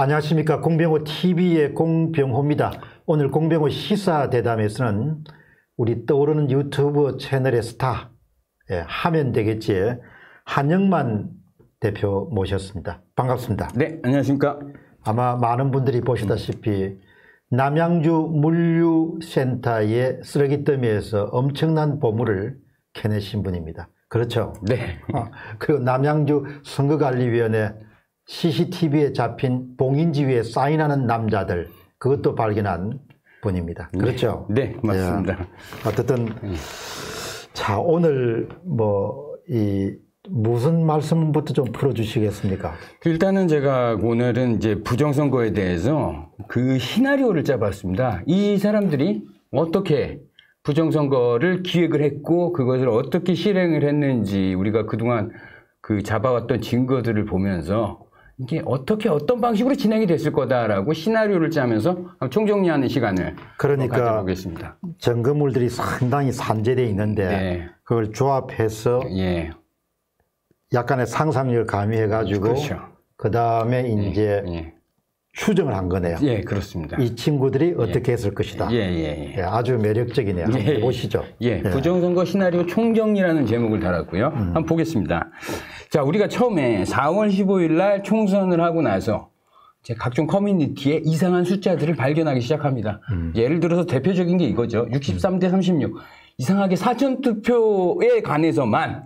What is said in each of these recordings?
안녕하십니까 공병호 TV의 공병호입니다. 오늘 공병호 시사 대담에서는 우리 떠오르는 유튜브 채널의 스타 예, 하면 되겠지 한영만 대표 모셨습니다. 반갑습니다. 네, 안녕하십니까. 아마 많은 분들이 보시다시피 남양주 물류센터의 쓰레기 더미에서 엄청난 보물을 캐내신 분입니다. 그렇죠? 네. 어, 그리고 남양주 선거관리위원회 CCTV에 잡힌 봉인지 위에 사인하는 남자들 그것도 발견한 분입니다. 그렇죠? 네, 맞습니다. 예. 어쨌든 자 오늘 뭐 이 무슨 말씀부터 좀 풀어주시겠습니까? 일단은 제가 오늘은 이제 부정선거에 대해서 그 시나리오를 짜봤습니다. 이 사람들이 어떻게 부정선거를 기획을 했고 그것을 어떻게 실행을 했는지 우리가 그동안 그 잡아왔던 증거들을 보면서 이게 어떻게 어떤 방식으로 진행이 됐을 거다라고 시나리오를 짜면서 총정리하는 시간을 그러니까 가져보겠습니다. 증거물들이 상당히 산재되어 있는데 네. 그걸 조합해서 예. 약간의 상상력을 가미해 가지고 그렇죠. 그 다음에 이제 예. 추정을 한 거네요. 예, 그렇습니다. 이 친구들이 어떻게 했을 것이다. 예, 예, 예, 아주 매력적이네요. 한번 예, 예. 보시죠. 예, 부정선거 시나리오 총정리라는 제목을 달았고요. 음. 한번 보겠습니다. 자, 우리가 처음에 4월 15일 날 총선을 하고 나서 이제 각종 커뮤니티에 이상한 숫자들을 발견하기 시작합니다. 음. 예를 들어서 대표적인 게 이거죠. 63대 36. 이상하게 사전 투표에 관해서만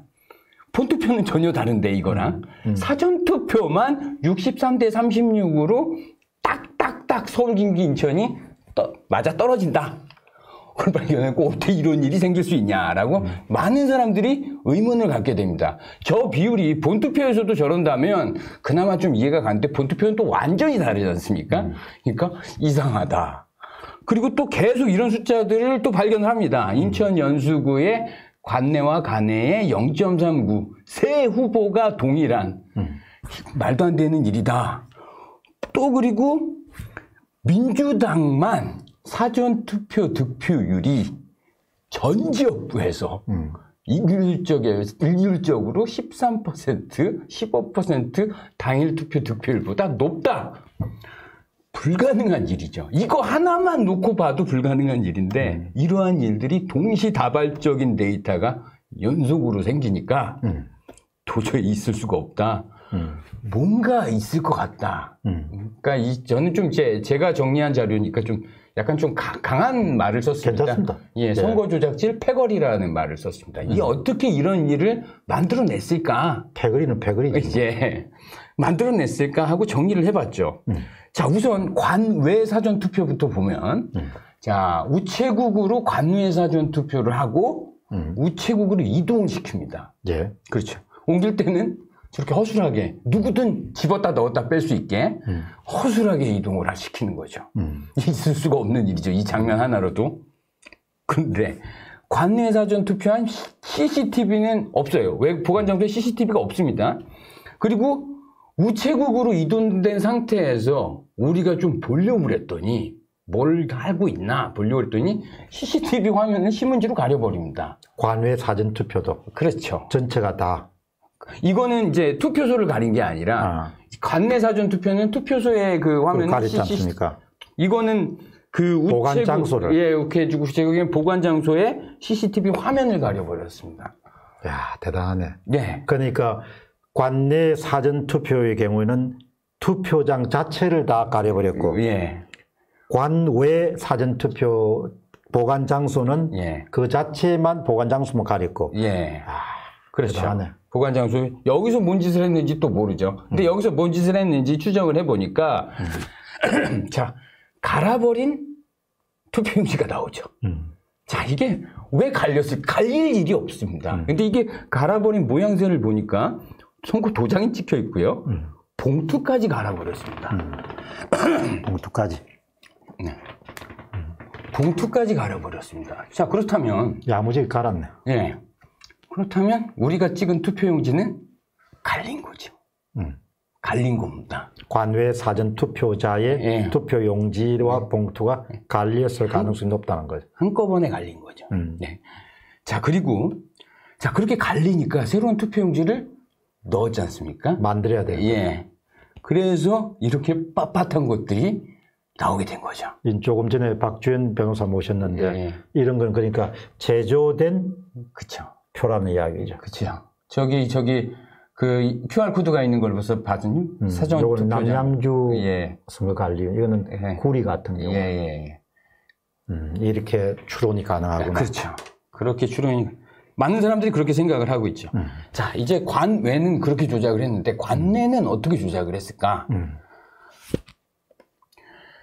본투표는 전혀 다른데 이거랑 음. 사전 투표만 63대 36으로 딱딱딱 서울 경기 인천이 떠- 맞아 떨어진다. 그걸 발견했고 어떻게 이런 일이 생길 수 있냐라고 많은 사람들이 의문을 갖게 됩니다. 저 비율이 본투표에서도 저런다면 그나마 좀 이해가 가는데 본투표는 또 완전히 다르지 않습니까? 그러니까 이상하다. 그리고 또 계속 이런 숫자들을 또 발견을 합니다. 인천 연수구의 관내와 간내의 0.39. 세 후보가 동일한. 말도 안 되는 일이다. 또 그리고 민주당만 사전투표 득표율이 전 지역구에서 일률적에, 일률적으로 13%, 15% 당일 투표 득표율보다 높다. 불가능한 일이죠. 이거 하나만 놓고 봐도 불가능한 일인데 이러한 일들이 동시다발적인 데이터가 연속으로 생기니까 도저히 있을 수가 없다. 뭔가 있을 것 같다. 그러니까 이 저는 좀 제, 제가 정리한 자료니까 좀 약간 좀 가- 강한 말을 썼습니다. 괜찮습니다. 예, 네. 선거 조작질 패거리라는 말을 썼습니다. 이 어떻게 이런 일을 만들어냈을까? 패거리는 패거리지. 예, 만들어냈을까 하고 정리를 해봤죠. 자, 우선 관외 사전 투표부터 보면, 자, 우체국으로 관외 사전 투표를 하고 우체국으로 이동을 시킵니다. 예. 그렇죠. 옮길 때는 저렇게 허술하게 누구든 집었다 넣었다 뺄 수 있게 허술하게 이동을 시키는 거죠. 있을 수가 없는 일이죠. 이 장면 하나로도. 근데 관내 사전 투표한 CCTV는 없어요. 왜 보관장소에 CCTV가 없습니다. 그리고 우체국으로 이동된 상태에서 우리가 좀 보려고 그랬더니 뭘 알고 있나 보려고 그랬더니 CCTV 화면을 신문지로 가려버립니다. 관외 사전 투표도 그렇죠. 전체가 다. 이거는 이제 투표소를 가린 게 아니라 아. 관내 사전 투표는 투표소의 그 화면을 가리지 않습니까? 이거는 그 우체국 보관 장소를. 예, 이렇게 해주고 우체국의 보관 장소에 CCTV 화면을 가려버렸습니다. 야 대단하네. 네, 그러니까 관내 사전 투표의 경우에는 투표장 자체를 다 가려버렸고 예, 관외 사전 투표 보관 장소는 예, 그 자체만 보관 장소만 가렸고 예. 그렇죠. 대단하네. 보관 장소 여기서 뭔 짓을 했는지 또 모르죠. 근데 여기서 뭔 짓을 했는지 추정을 해보니까 자 갈아버린 투표용지가 나오죠. 음. 자, 이게 왜 갈렸을, 갈릴 일이 없습니다. 음. 근데 이게 갈아버린 모양새를 보니까 선거 도장이 찍혀 있고요. 음. 봉투까지 갈아버렸습니다. 봉투까지 봉투까지 갈아버렸습니다. 자, 그렇다면, 야무지게 갈았네. 예. 그렇다면 우리가 찍은 투표용지는 갈린 거죠. 음. 갈린 겁니다. 관외 사전 투표자의 예. 투표 용지와 봉투가 갈렸을 가능성이 높다는 거죠. 한꺼번에 갈린 거죠. 음. 네. 자, 그리고, 자, 그렇게 갈리니까 새로운 투표 용지를 넣었지 않습니까? 만들어야 돼요. 예. 그래서 이렇게 빳빳한 것들이 나오게 된 거죠. 이 조금 전에 박주현 변호사 모셨는데 예. 이런 건 그러니까 제조된 그쵸. 표라는 이야기죠. 그쵸. 저기, 저기, 그 QR코드가 있는 걸 벌써 봤더니 음, 사전 투표장. 남양주 예. 선거관리 이거는 예. 구리 같은 예, 경우 예. 음, 이렇게 추론이 가능하구나. 그렇죠. 그렇게 추론이 많은 사람들이 그렇게 생각을 하고 있죠. 음. 자, 이제 관외는 그렇게 조작을 했는데 관내는 어떻게 조작을 했을까? 음.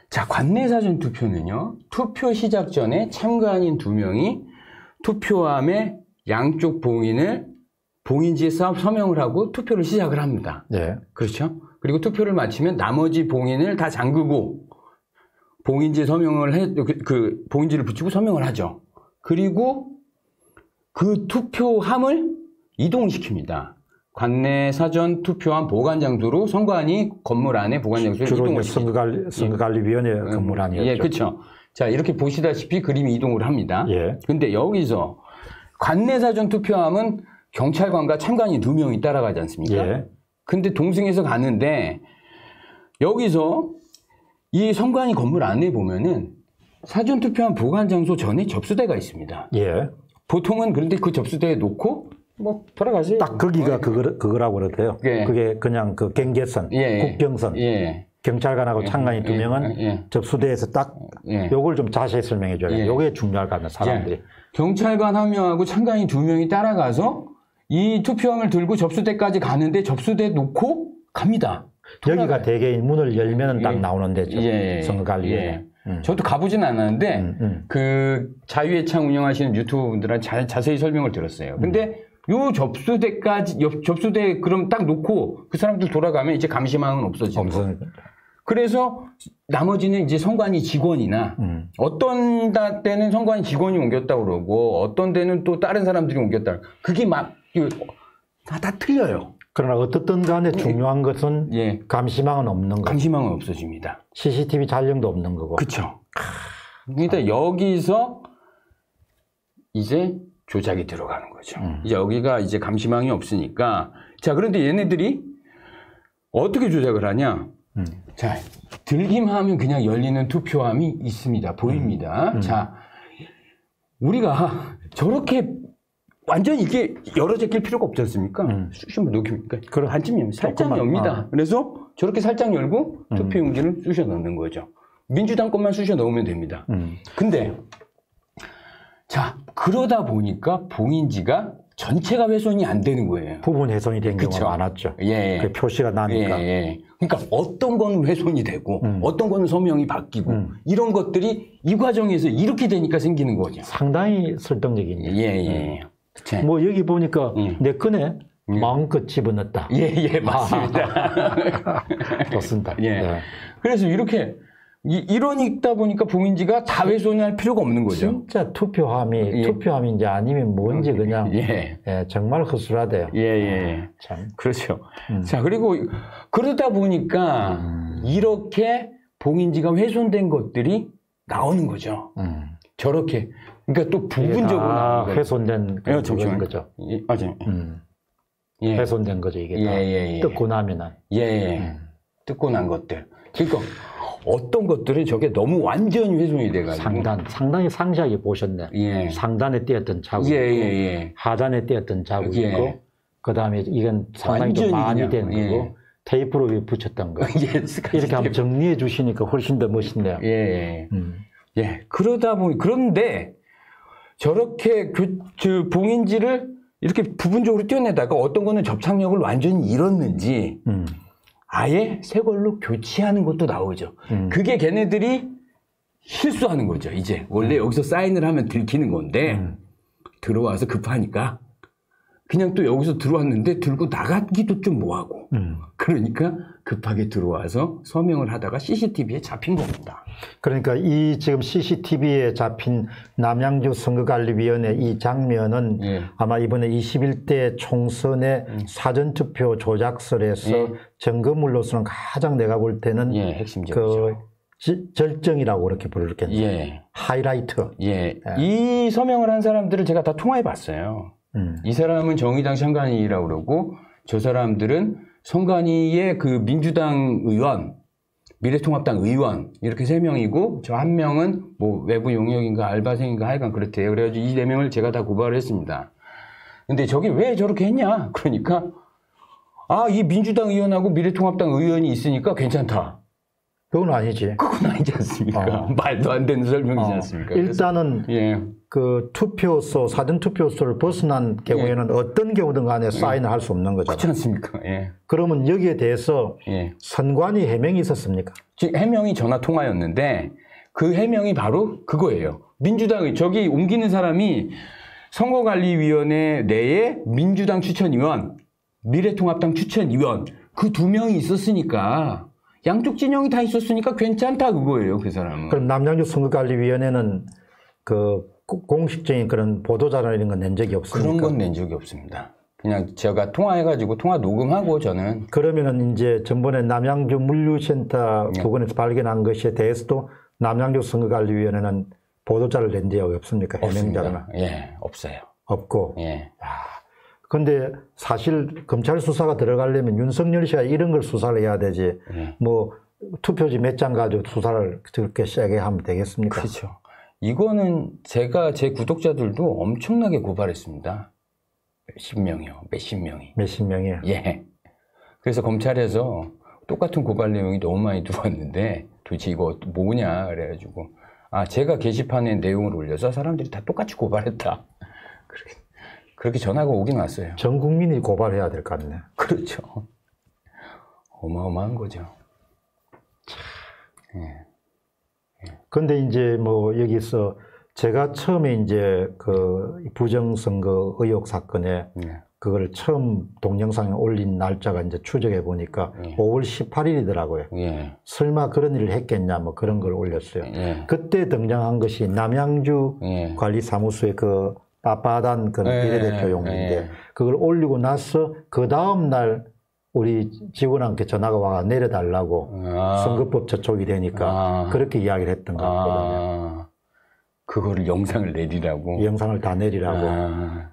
자, 관내 사전 투표는요. 투표 시작 전에 참가인인 두 명이 투표함의 양쪽 봉인을 봉인지에 서- 서명을 하고 투표를 시작을 합니다. 예. 그렇죠? 그리고 투표를 마치면 나머지 봉인을 다 잠그고 봉인지 서명을 해, 그, 그 봉인지를 붙이고 서명을 하죠. 그리고 그 투표함을 이동시킵니다. 관내 사전 투표함 보관 장소로 선관위 건물 안에 보관 장소로 주로 이동을. 선거관리, 선거관리위원회 건물 아니었죠. 예, 그렇죠. 자, 이렇게 보시다시피 그림이 이동을 합니다. 예. 근데 여기서 관내 사전 투표함은 경찰관과 참관인 두 명이 따라가지 않습니까? 예. 근데 동승에서 가는데 여기서 이 선관위 건물 안에 보면은 사전 투표함 보관 장소 전에 접수대가 있습니다. 예. 보통은 그런데 그 접수대에 놓고 뭐 돌아가세요. 딱 거기가 그거, 그거라고 그러대요. 예. 그게 그냥 그 경계선, 예, 예. 국경선, 예. 경찰관하고 참관인 두 예, 명은 예. 접수대에서 딱 예. 요걸 좀 자세히 설명해 줘야 돼. 예. 요게 중요할 것 같네, 사람들이. 예. 경찰관 한 명하고 참관인 두 명이 따라가서 이 투표함을 들고 접수대까지 가는데 접수대 놓고 갑니다. 여기가 대개 문을 열면은 딱 예. 나오는 데죠. 예. 예. 음. 저도 가보진 않았는데 음, 음. 그 자유의 창 운영하시는 유튜브 분들한테 자, 자세히 설명을 들었어요. 근데 요 접수대까지 옆- 접수대 그럼 딱 놓고 그 사람들 돌아가면 이제 감시망은 없어지는 거. 엄선. 그래서 나머지는 이제 선관위 직원이나 음. 어떤 다 때는 선관위 직원이 옮겼다 그러고 어떤 데는 또 다른 사람들이 옮겼다. 그게 막 다 다 틀려요. 그러나 어떻든 간에 중요한 것은 예. 감시망은 없는 거. 감시망은 없어집니다. CCTV 촬영도 없는 거고. 그쵸. 그러니까 여기서 이제 조작이 들어가는 거죠. 음. 이제 여기가 이제 감시망이 없으니까. 자, 그런데 얘네들이 어떻게 조작을 하냐? 음. 자, 들기만 하면 그냥 열리는 투표함이 있습니다. 보입니다. 음. 자, 우리가 저렇게 완전히 이게 열어져 낄 필요가 없지 않습니까? 음. 쑤시면 녹입니까? 그럼 반쯤 열면 살짝 엽니다. 아. 그래서 저렇게 살짝 열고 음. 투표 용지를 쑤셔 넣는 거죠. 민주당 것만 쑤셔 넣으면 됩니다. 음. 근데 자 그러다 보니까 봉인지가 전체가 훼손이 안 되는 거예요. 부분 훼손이 된 그쵸. 경우가 많았죠. 예, 예. 그 표시가 예, 나니까. 예. 그러니까 어떤 거는 훼손이 되고 음. 어떤 거는 서명이 바뀌고 음. 이런 것들이 이 과정에서 이렇게 되니까 생기는 거죠. 상당히 설득력이네. 예, 예. 자, 뭐 여기 보니까 음. 내 꺼내 마음껏 집어넣었다. 예, 예, 맞습니다. 좋습니다. 예. 예. 그래서 이렇게 이, 이러니까 보니까 봉인지가 다 훼손이 할 필요가 없는 거죠. 진짜 투표함이 예. 투표함인지 아니면 뭔지 그냥 예, 예, 정말 허술하대요. 예, 예. 참. 그렇죠. 음. 자, 그리고 그러다 보니까 음. 이렇게 봉인지가 훼손된 것들이 나오는 거죠. 음. 저렇게. 그러니까 또 부분적으로 거예요. 훼손된 예, 그런 잠시만요. 거죠. 예, 맞아요. 음. 예. 훼손된 거죠 이게 예, 다. 예, 예. 뜯고 나면은. 예, 예. 음. 뜯고 난 것들. 그러니까 어떤 것들은 저게 너무 완전히 훼손이 돼가지고. 상단 상당히 상세하게 보셨네. 예. 상단에 띄었던 자국 예, 있고 예, 예. 하단에 띄었던 자국 예. 있고 그 다음에 이건 상당히 좀 많이 된 예. 거고 테이프로 붙였던 거. 예, 이렇게 한번. 정리해 주시니까 훨씬 더 멋있네요. 예, 예. 음. 예. 그러다 보니, 그런데 저렇게 교, 저 봉인지를 이렇게 부분적으로 떼어내다가 어떤 거는 접착력을 완전히 잃었는지 음. 아예 새 걸로 교체하는 것도 나오죠. 음. 그게 걔네들이 실수하는 거죠, 이제. 원래 여기서 사인을 하면 들키는 건데, 음. 들어와서 급하니까, 그냥 또 여기서 들어왔는데 들고 나가기도 좀 뭐하고. 음. 그러니까 급하게 들어와서 서명을 하다가 CCTV에 잡힌 겁니다. 그러니까 이 지금 CCTV에 잡힌 남양주 선거관리위원회 이 장면은 예. 아마 이번에 21대 총선의 사전투표 조작설에서 예. 증거물로서는 가장 내가 볼 때는 예, 핵심적이죠. 그 지- 절정이라고 그렇게 부르겠네요. 예, 하이라이트. 예. 이 서명을 한 사람들을 제가 다 통화해 봤어요. 음. 이 사람은 정의당 참관인이라고 그러고, 저 사람들은 선관위의 그 민주당 의원, 미래통합당 의원 이렇게 세 명이고 저 한 명은 뭐 외부 용역인가 알바생인가 하여간 그렇대요. 그래가지고 이 네 명을 제가 다 고발을 했습니다. 근데 저기 왜 저렇게 했냐? 그러니까 아 이 민주당 의원하고 미래통합당 의원이 있으니까 괜찮다. 그건 아니지. 그건 아니지 않습니까? 어. 말도 안 되는 설명이지 어, 않습니까? 일단은 예. 그 투표소 사전 투표소를 벗어난 경우에는 어떤 경우든 간에 사인을 할수 없는 거잖아. 그렇지 않습니까? 예. 그러면 여기에 대해서 예. 선관위 해명이 있었습니까? 지금 해명이 전화 통화였는데 그 해명이 바로 그거예요. 민주당의 저기 옮기는 사람이 선거관리위원회 내에 민주당 추천위원, 미래통합당 추천위원 그 두 명이 있었으니까 양쪽 진영이 다 있었으니까 괜찮다 그거예요 그 사람은. 그럼 남양주 선거관리위원회는 그 고- 공식적인 그런 보도자료 이런 건 낸 적이 없습니까? 그런 건 낸 적이 없습니다. 그냥 제가 통화해가지고 통화 녹음하고 저는 그러면은 이제 전번에 남양주 물류센터 네. 부근에서 발견한 것에 대해서도 남양주 선거관리위원회는 보도자를 낸 적이 없습니까? 해명자나 예 없어요. 없고. 예. 근데 사실 검찰 수사가 들어가려면 윤석열 씨가 이런 걸 수사를 해야 되지. 예. 뭐 투표지 몇 장 가지고 수사를 그렇게 세게 하면 되겠습니까? 그렇죠. 이거는 제가 제 구독자들도 엄청나게 고발했습니다. 몇십 명이요. 몇십 명이. 몇십 명이. 예. 그래서 검찰에서 똑같은 고발 내용이 너무 많이 들어왔는데 도대체 이거 뭐냐 그래가지고 아 제가 게시판에 내용을 올려서 사람들이 다 똑같이 고발했다. 그렇게 그렇게 전화가 오긴 왔어요. 전 국민이 고발해야 될 것 같네. 그렇죠. 어마어마한 거죠. 근데 이제 뭐 여기서 제가 처음에 이제 그 부정선거 의혹 사건에 네. 그걸 처음 동영상에 올린 날짜가 이제 추적해 보니까 예. 5월 18일이더라고요. 예. 설마 그런 일을 했겠냐 뭐 그런 걸 올렸어요. 예. 그때 등장한 것이 남양주 예. 관리사무소의 그 빳빳한 그 예, 비례대표 용인데 예. 그걸 올리고 나서 그 다음 날 우리 직원한테 전화가 와 내려달라고 아. 선거법 저촉이 되니까 아. 그렇게 이야기를 했던 것 같거든요. 아, 그거를 영상을 내리라고. 이 영상을 다 내리라고. 아.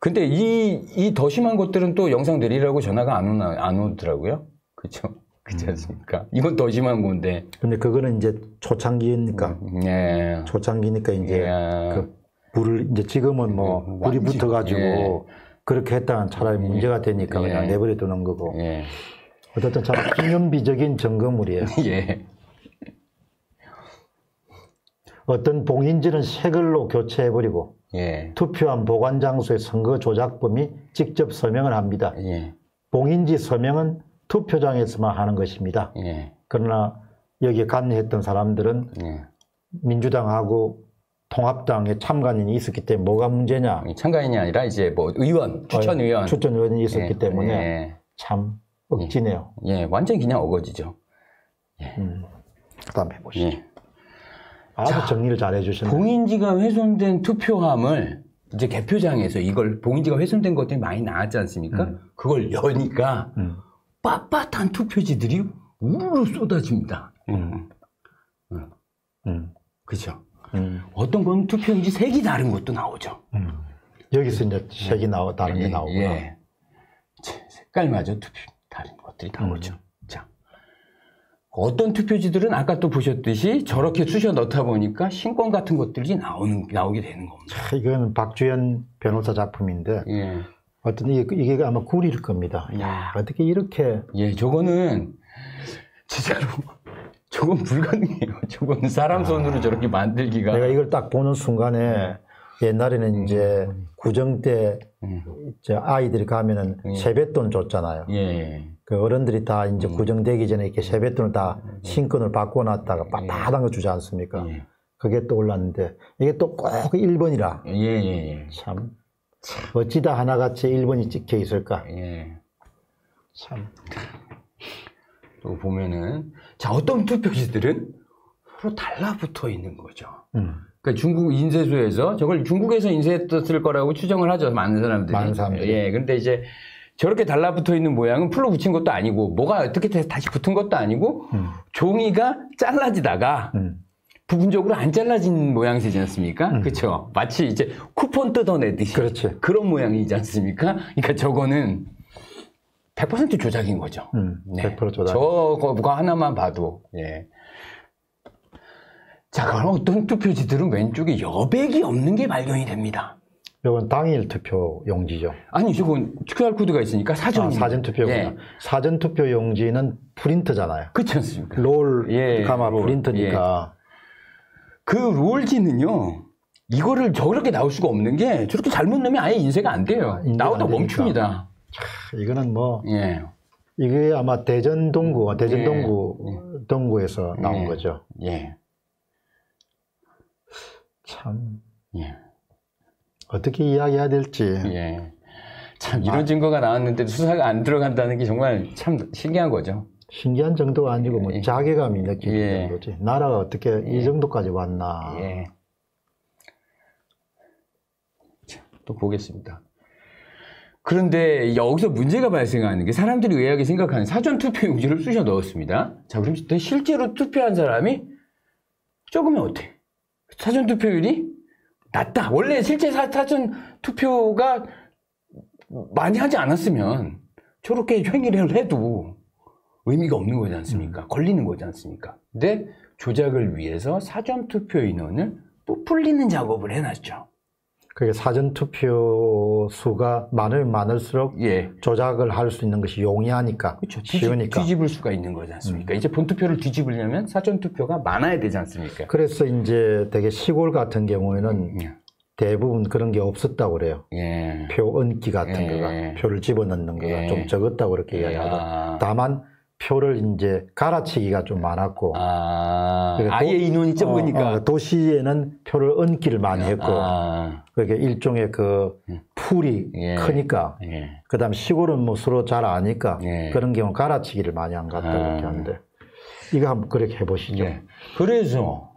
근데 이, 이 더 심한 것들은 또 영상 내리라고 전화가 안 오나, 안 오더라고요. 그쵸? 그렇지 음. 않습니까? 이건 더 심한 건데. 근데 그거는 이제 초창기니까 예. 초창기니까 이제 예. 그 불을 이제 지금은 뭐 음, 불이 붙어가지고 예. 그렇게 했다간 차라리 문제가 되니까 그냥 예. 내버려 두는 거고 예. 어쨌든 참 기념비적인 점검물이에요. 예. 어떤 봉인지는 새 걸로 교체해버리고 예. 투표함 보관 장소의 선거 조작범이 직접 서명을 합니다. 예. 봉인지 서명은 투표장에서만 하는 것입니다. 예. 그러나 여기에 관여했던 사람들은 예. 민주당하고 통합당에 참관인이 있었기 때문에 뭐가 문제냐? 참가인이 아니라 이제 뭐 의원, 추천 의원. 추천 의원이 있었기 예. 때문에 예. 참 억지네요. 예. 완전 그냥 어거지죠. 음. 그다음 해보시죠. 예. 아주 정리를 잘 해주셨네요. 봉인지가 훼손된 투표함을 이제 개표장에서 이걸 봉인지가 훼손된 것들이 많이 나왔지 않습니까? 그걸 여니까 음. 빳빳한 투표지들이 우르르 쏟아집니다. 음. 음. 그죠? 음. 어떤 건 투표용지 색이 다른 것도 나오죠. 음. 여기서 이제 색이 나와 다른 게 예, 나오구나. 예. 제- 색깔마저 투표 다른 것들이 나오죠. 음. 자, 어떤 투표지들은 아까 또 보셨듯이 저렇게 쑤셔 넣다 보니까 신권 같은 것들이 나오는 나오게 되는 겁니다. 차, 이건 박주현 변호사 작품인데 예. 어떤 이게, 이게 아마 굴일 겁니다. 야 어떻게 이렇게 예, 저거는 진짜로 저건 불가능해요. 저거는 사람 손으로 저렇게 만들기가 아. 내가 이걸 딱 보는 순간에 옛날에는 이제 구정 때 음. 이제 아이들이 가면은 세뱃돈 줬잖아요. 예. 그 어른들이 다 이제 구정되기 전에 이렇게 세뱃돈을 다 신권을 바꿔놨다가 빳빳한 거 주지 않습니까? 예. 그게 또 올랐는데 이게 또 꼭 1번이라 예, 예, 예. 참 어찌다 하나같이 1번이 찍혀 있을까? 예. 참또 보면은 자 어떤 투표지들은 서로 달라붙어 있는 거죠. 음. 그러니까 중국 인쇄소에서 저걸 중국에서 인쇄했을 거라고 추정을 하죠. 많은 사람들이. 많은 사람들이. 예. 근데 이제 저렇게 달라붙어 있는 모양은 풀로 붙인 것도 아니고 뭐가 어떻게 다시 붙은 것도 아니고 음. 종이가 잘라지다가 음. 부분적으로 안 잘라진 모양새지 않습니까? 그렇죠. 마치 이제 쿠폰 뜯어내듯이 그렇지. 그런 모양이지 않습니까? 그러니까 저거는 100% 조작인 거죠. 음, 100% 조작. 저거 하나만 봐도 예. 자, 그럼 어떤 투표지들은 왼쪽에 여백이 없는 게 발견이 됩니다. 이건 당일 투표 용지죠. 아니, 저건 QR 코드가 있으니까 사전 아, 사전 투표구나. 예. 사전 투표 용지는 프린트잖아요. 그렇지 않습니까? 롤 예, 가마 롤. 프린트니까 그 롤지는요. 이거를 저렇게 나올 수가 없는 게 저렇게 잘못 넣으면 아예 인쇄가 안 돼요. 나오다. 멈춥니다. 이거는 뭐 예. 이게 아마 대전 동구 대전 예. 동구 동구에서 나온 예. 거죠. 예. 참 예. 어떻게 이야기해야 될지 예. 참 이런 증거가 나왔는데 수사가 안 들어간다는 게 정말 참 신기한 거죠. 신기한 정도가 아니고 뭐 예. 자괴감이 느끼는 예. 정도지. 나라가 어떻게 이 정도까지 왔나. 예. 자, 또 보겠습니다. 그런데 여기서 문제가 발생하는 게 사람들이 의아하게 생각하는 사전 투표 용지를 쑤셔 넣었습니다. 자, 그럼 실제로 투표한 사람이 적으면 어때? 사전 투표율이 낮다. 원래 실제 사, 사전 투표가 많이 하지 않았으면 저렇게 행위를 해도 의미가 없는 거지 않습니까? 걸리는 거지 않습니까? 근데 조작을 위해서 사전 투표 인원을 부풀리는 작업을 해놨죠. 그게 사전 투표 수가 많으면 많을수록 예. 조작을 할 수 있는 것이 용이하니까 그렇죠. 뒤집, 쉬우니까. 음. 뒤집을 수가 있는 거지 않습니까? 이제 본 투표를 뒤집으려면 사전 투표가 많아야 되지 않습니까? 그래서 이제 되게 시골 같은 경우에는 예. 대부분 그런 게 없었다고 그래요. 예. 표 얹기 같은 예. 거가 표를 집어넣는 거가 예. 좀 적었다고 그렇게 이야기하고 아, 다만 표를 이제 갈아치기가 좀 많았고 아, 도- 인원이 적으니까. 어, 어, 도시에는 표를 얹기를 많이 했고 아, 그게 일종의 그 풀이 예. 크니까 예. 그다음 시골은 뭐 서로 잘 아니까 예. 그런 경우 갈아치기를 많이 한것 같다 아. 그렇게 하는데 이거 한번 그렇게 해보시죠. 예. 그래서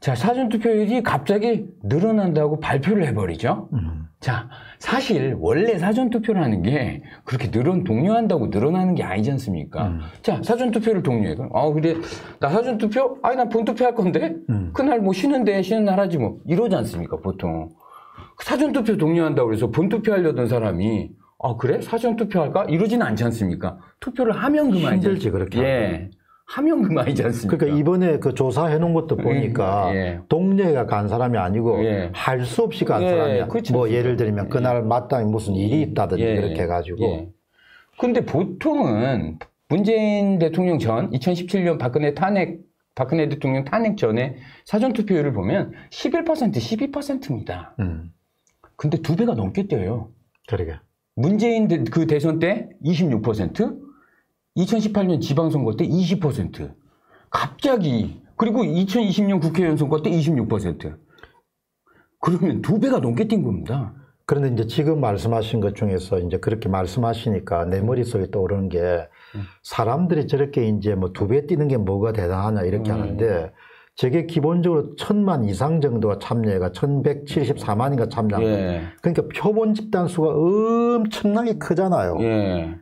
자 사전 투표율이 갑자기 늘어난다고 발표를 해버리죠. 음. 자 사실 원래 사전 투표라는 게 그렇게 늘어 독려한다고 늘어나는 게 아니지 않습니까? 음. 자 사전 투표를 독려해. 그럼 아 그래 나 사전 투표? 아니 나본 투표 할 건데 음. 그날 뭐 쉬는데 쉬는 날 하지 뭐 이러지 않습니까 보통 사전 투표 독려한다고 그래서 본 투표 하려던 사람이 아 그래 사전 투표 할까 이러지는 않지 않습니까? 투표를 하면 그만이지. 힘들지, 그렇게 예. 하면 그만이지 않습니까? 그러니까 이번에 그 조사해 놓은 것도 보니까 예. 동네가 간 사람이 아니고 예. 할수 없이 간 예, 사람이야. 그렇지 뭐 않습니까? 예를 들면 그날 마땅히 무슨 일이 있다든지 예, 그렇게 해가지고 예. 근데 보통은 문재인 대통령 전 2017년 박근혜 탄핵 박근혜 대통령 탄핵 전에 사전 투표율을 보면 11% 12%입니다. 음, 근데 두 배가 넘게 뛰어요. 그러게. 문재인 대- 그 대선 때 26%, 2018년 지방선거 때 20%. 갑자기 그리고 2020년 국회의원 선거 때 26%. 그러면 두 배가 넘게 뛴 겁니다. 그런데 이제 지금 말씀하신 것 중에서 이제 그렇게 말씀하시니까 내 머릿속에 떠오르는 게 사람들이 저렇게 이제 뭐 두 배 뛰는 게 뭐가 대단하냐 이렇게 음. 하는데 저게 기본적으로 천만 이상 정도가 참여가 1174만인가 참여한 거예요. 예. 그러니까 표본 집단 수가 엄청나게 크잖아요. 예.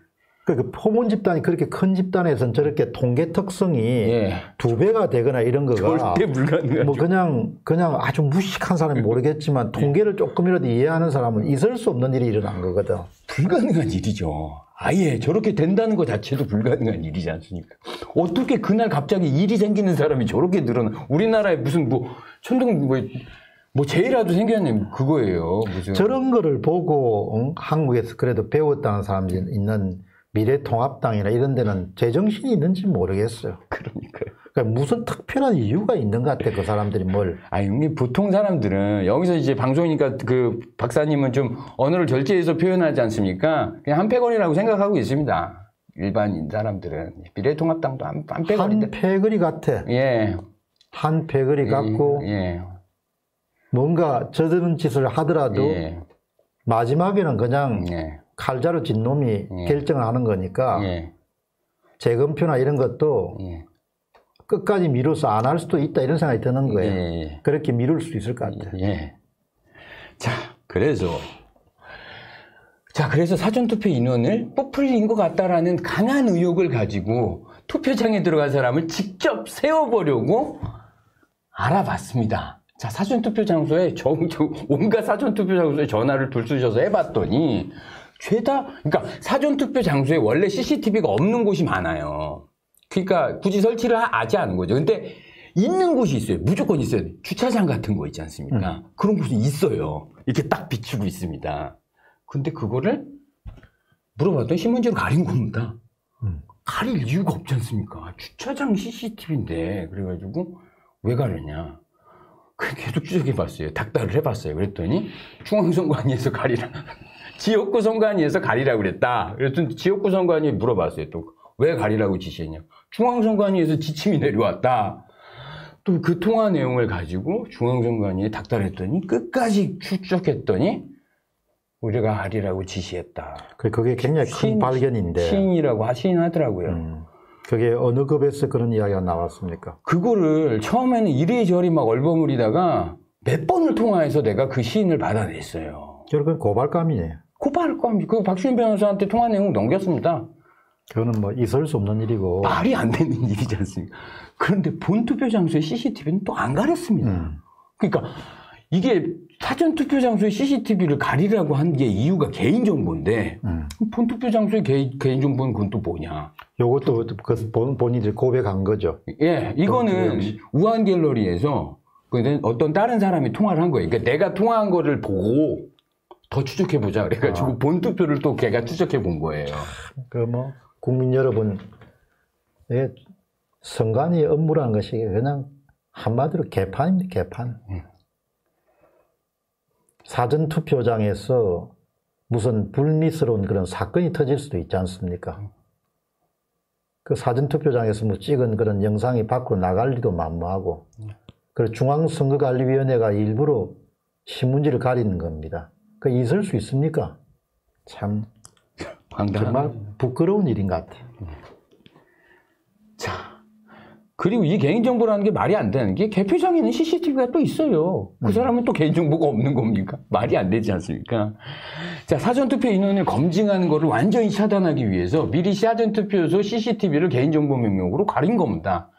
그러니까 표본 집단이 그렇게 큰 집단에서는 저렇게 통계 특성이 예. 두 배가 되거나 이런 거가 절대 불가능하죠. 뭐 그냥 그냥 아주 무식한 사람이 모르겠지만 통계를 조금이라도 이해하는 사람은 있을 수 없는 일이 일어난 거거든. 불가능한 일이죠. 아예 저렇게 된다는 것 자체도 불가능한 일이지 않습니까? 어떻게 그날 갑자기 일이 생기는 사람이 저렇게 늘어나? 우리나라에 무슨 뭐 천둥 뭐, 뭐 제이라도 생겼네 그거예요. 무슨 저런 거를 보고 응? 한국에서 그래도 배웠다는 사람들이 있는 미래통합당이나 이런 데는 제정신이 있는지 모르겠어요. 그러니까요. 그러니까 무슨 특별한 이유가 있는 것 같아 그 사람들이 뭘. 아, 형님 보통 사람들은 여기서 이제 방송이니까 그 박사님은 좀 언어를 절제해서 표현하지 않습니까? 그냥 한패거리라고 생각하고 있습니다. 일반인 사람들은 미래통합당도 한, 한 한패거리인데. 패거리 같아. 예. 한 패거리 같고 예. 뭔가 저런 짓을 하더라도 예. 마지막에는 그냥 예. 칼자루 진 놈이 예. 결정을 하는 거니까 예. 재검표나 이런 것도 예. 끝까지 미뤄서 안 할 수도 있다 이런 생각이 드는 예. 거예요. 예. 그렇게 미룰 수 있을 것 같아. 예. 자, 그래서 자, 그래서 사전투표 인원을 뽑풀린 것 같다라는 강한 의혹을 가지고 투표장에 들어간 사람을 직접 세워보려고 알아봤습니다. 자, 사전투표 장소에 정, 정- 온갖 사전투표 장소에 전화를 둘쑤셔서 해봤더니 죄다 그러니까 사전 투표 장소에 원래 CCTV가 없는 곳이 많아요. 그러니까 굳이 설치를 하- 하지 않은 거죠. 근데 있는 곳이 있어요. 무조건 있어요. 주차장 같은 거 있지 않습니까? 그런 곳이 있어요. 이렇게 딱 비추고 있습니다. 근데 그거를 물어봤더니 신문지로 가린 겁니다. 음. 가릴 이유가 없지 않습니까? 주차장 CCTV인데 그래가지고 왜 가렸냐? 그 계속 추적해 봤어요. 닥달을 해봤어요. 그랬더니 중앙선관위에서 가리라. 지역구 선관위에서 가리라고 그랬다. 그랬더니 지역구 선관위에 물어봤어요. 또 왜 가리라고 지시했냐? 중앙선관위에서 지침이 내려왔다. 또 그 통화 내용을 가지고 중앙선관위에 닥달했더니 끝까지 추적했더니 우리가 가리라고 지시했다. 그- 그게 굉장히 큰 시인- 발견인데. 시인이라고 하시인 하더라고요. 음. 그게 어느 급에서 그런 이야기가 나왔습니까? 그거를 처음에는 이리저리 막 얼버무리다가 몇 번을 통화해서 내가 그 시인을 받아냈어요. 결국은 고발감이에요. 고발할 겁니다. 그 박수현 변호사한테 통화 내용 넘겼습니다. 그거는 뭐 있을 수 없는 일이고. 말이 안 되는 일이지 않습니까? 그런데 본 투표 장소에 CCTV는 또 안 가렸습니다. 음. 그러니까 이게 사전 투표 장소에 CCTV를 가리라고 한 게 이유가 개인 정보인데 음. 본 투표 장소에 개인, 개인 정보는 그건 또 뭐냐? 요것도 그 본- 본인들이 고백한 거죠. 예, 이거는. 우한 갤러리에서 그 어떤 다른 사람이 통화를 한 거예요. 그러니까 내가 통화한 거를 보고 더 추적해 보자. 그래가지고 본투표를 또 걔가 추적해 본 거예요. 그뭐 국민 여러분, 예, 선관위 업무라는 것이 그냥 한마디로 개판입니다. 개판. 음. 사전 투표장에서 무슨 불미스러운 그런 사건이 터질 수도 있지 않습니까? 그 사전 투표장에서 뭐 찍은 그런 영상이 밖으로 나갈 리도 만무하고, 그 중앙선거관리위원회가 일부러 신문지를 가리는 겁니다. 그 있을 수 있습니까? 참. 정말 부끄러운 일인 것 같아요. 자. 그리고 이 개인정보라는 게 말이 안 되는 게 개표장에는 CCTV가 또 있어요. 그 사람은 또 개인정보가 없는 겁니까? 말이 안 되지 않습니까? 자, 사전투표 인원을 검증하는 거를 완전히 차단하기 위해서 미리 사전투표소 CCTV를 개인정보 명령으로 가린 겁니다.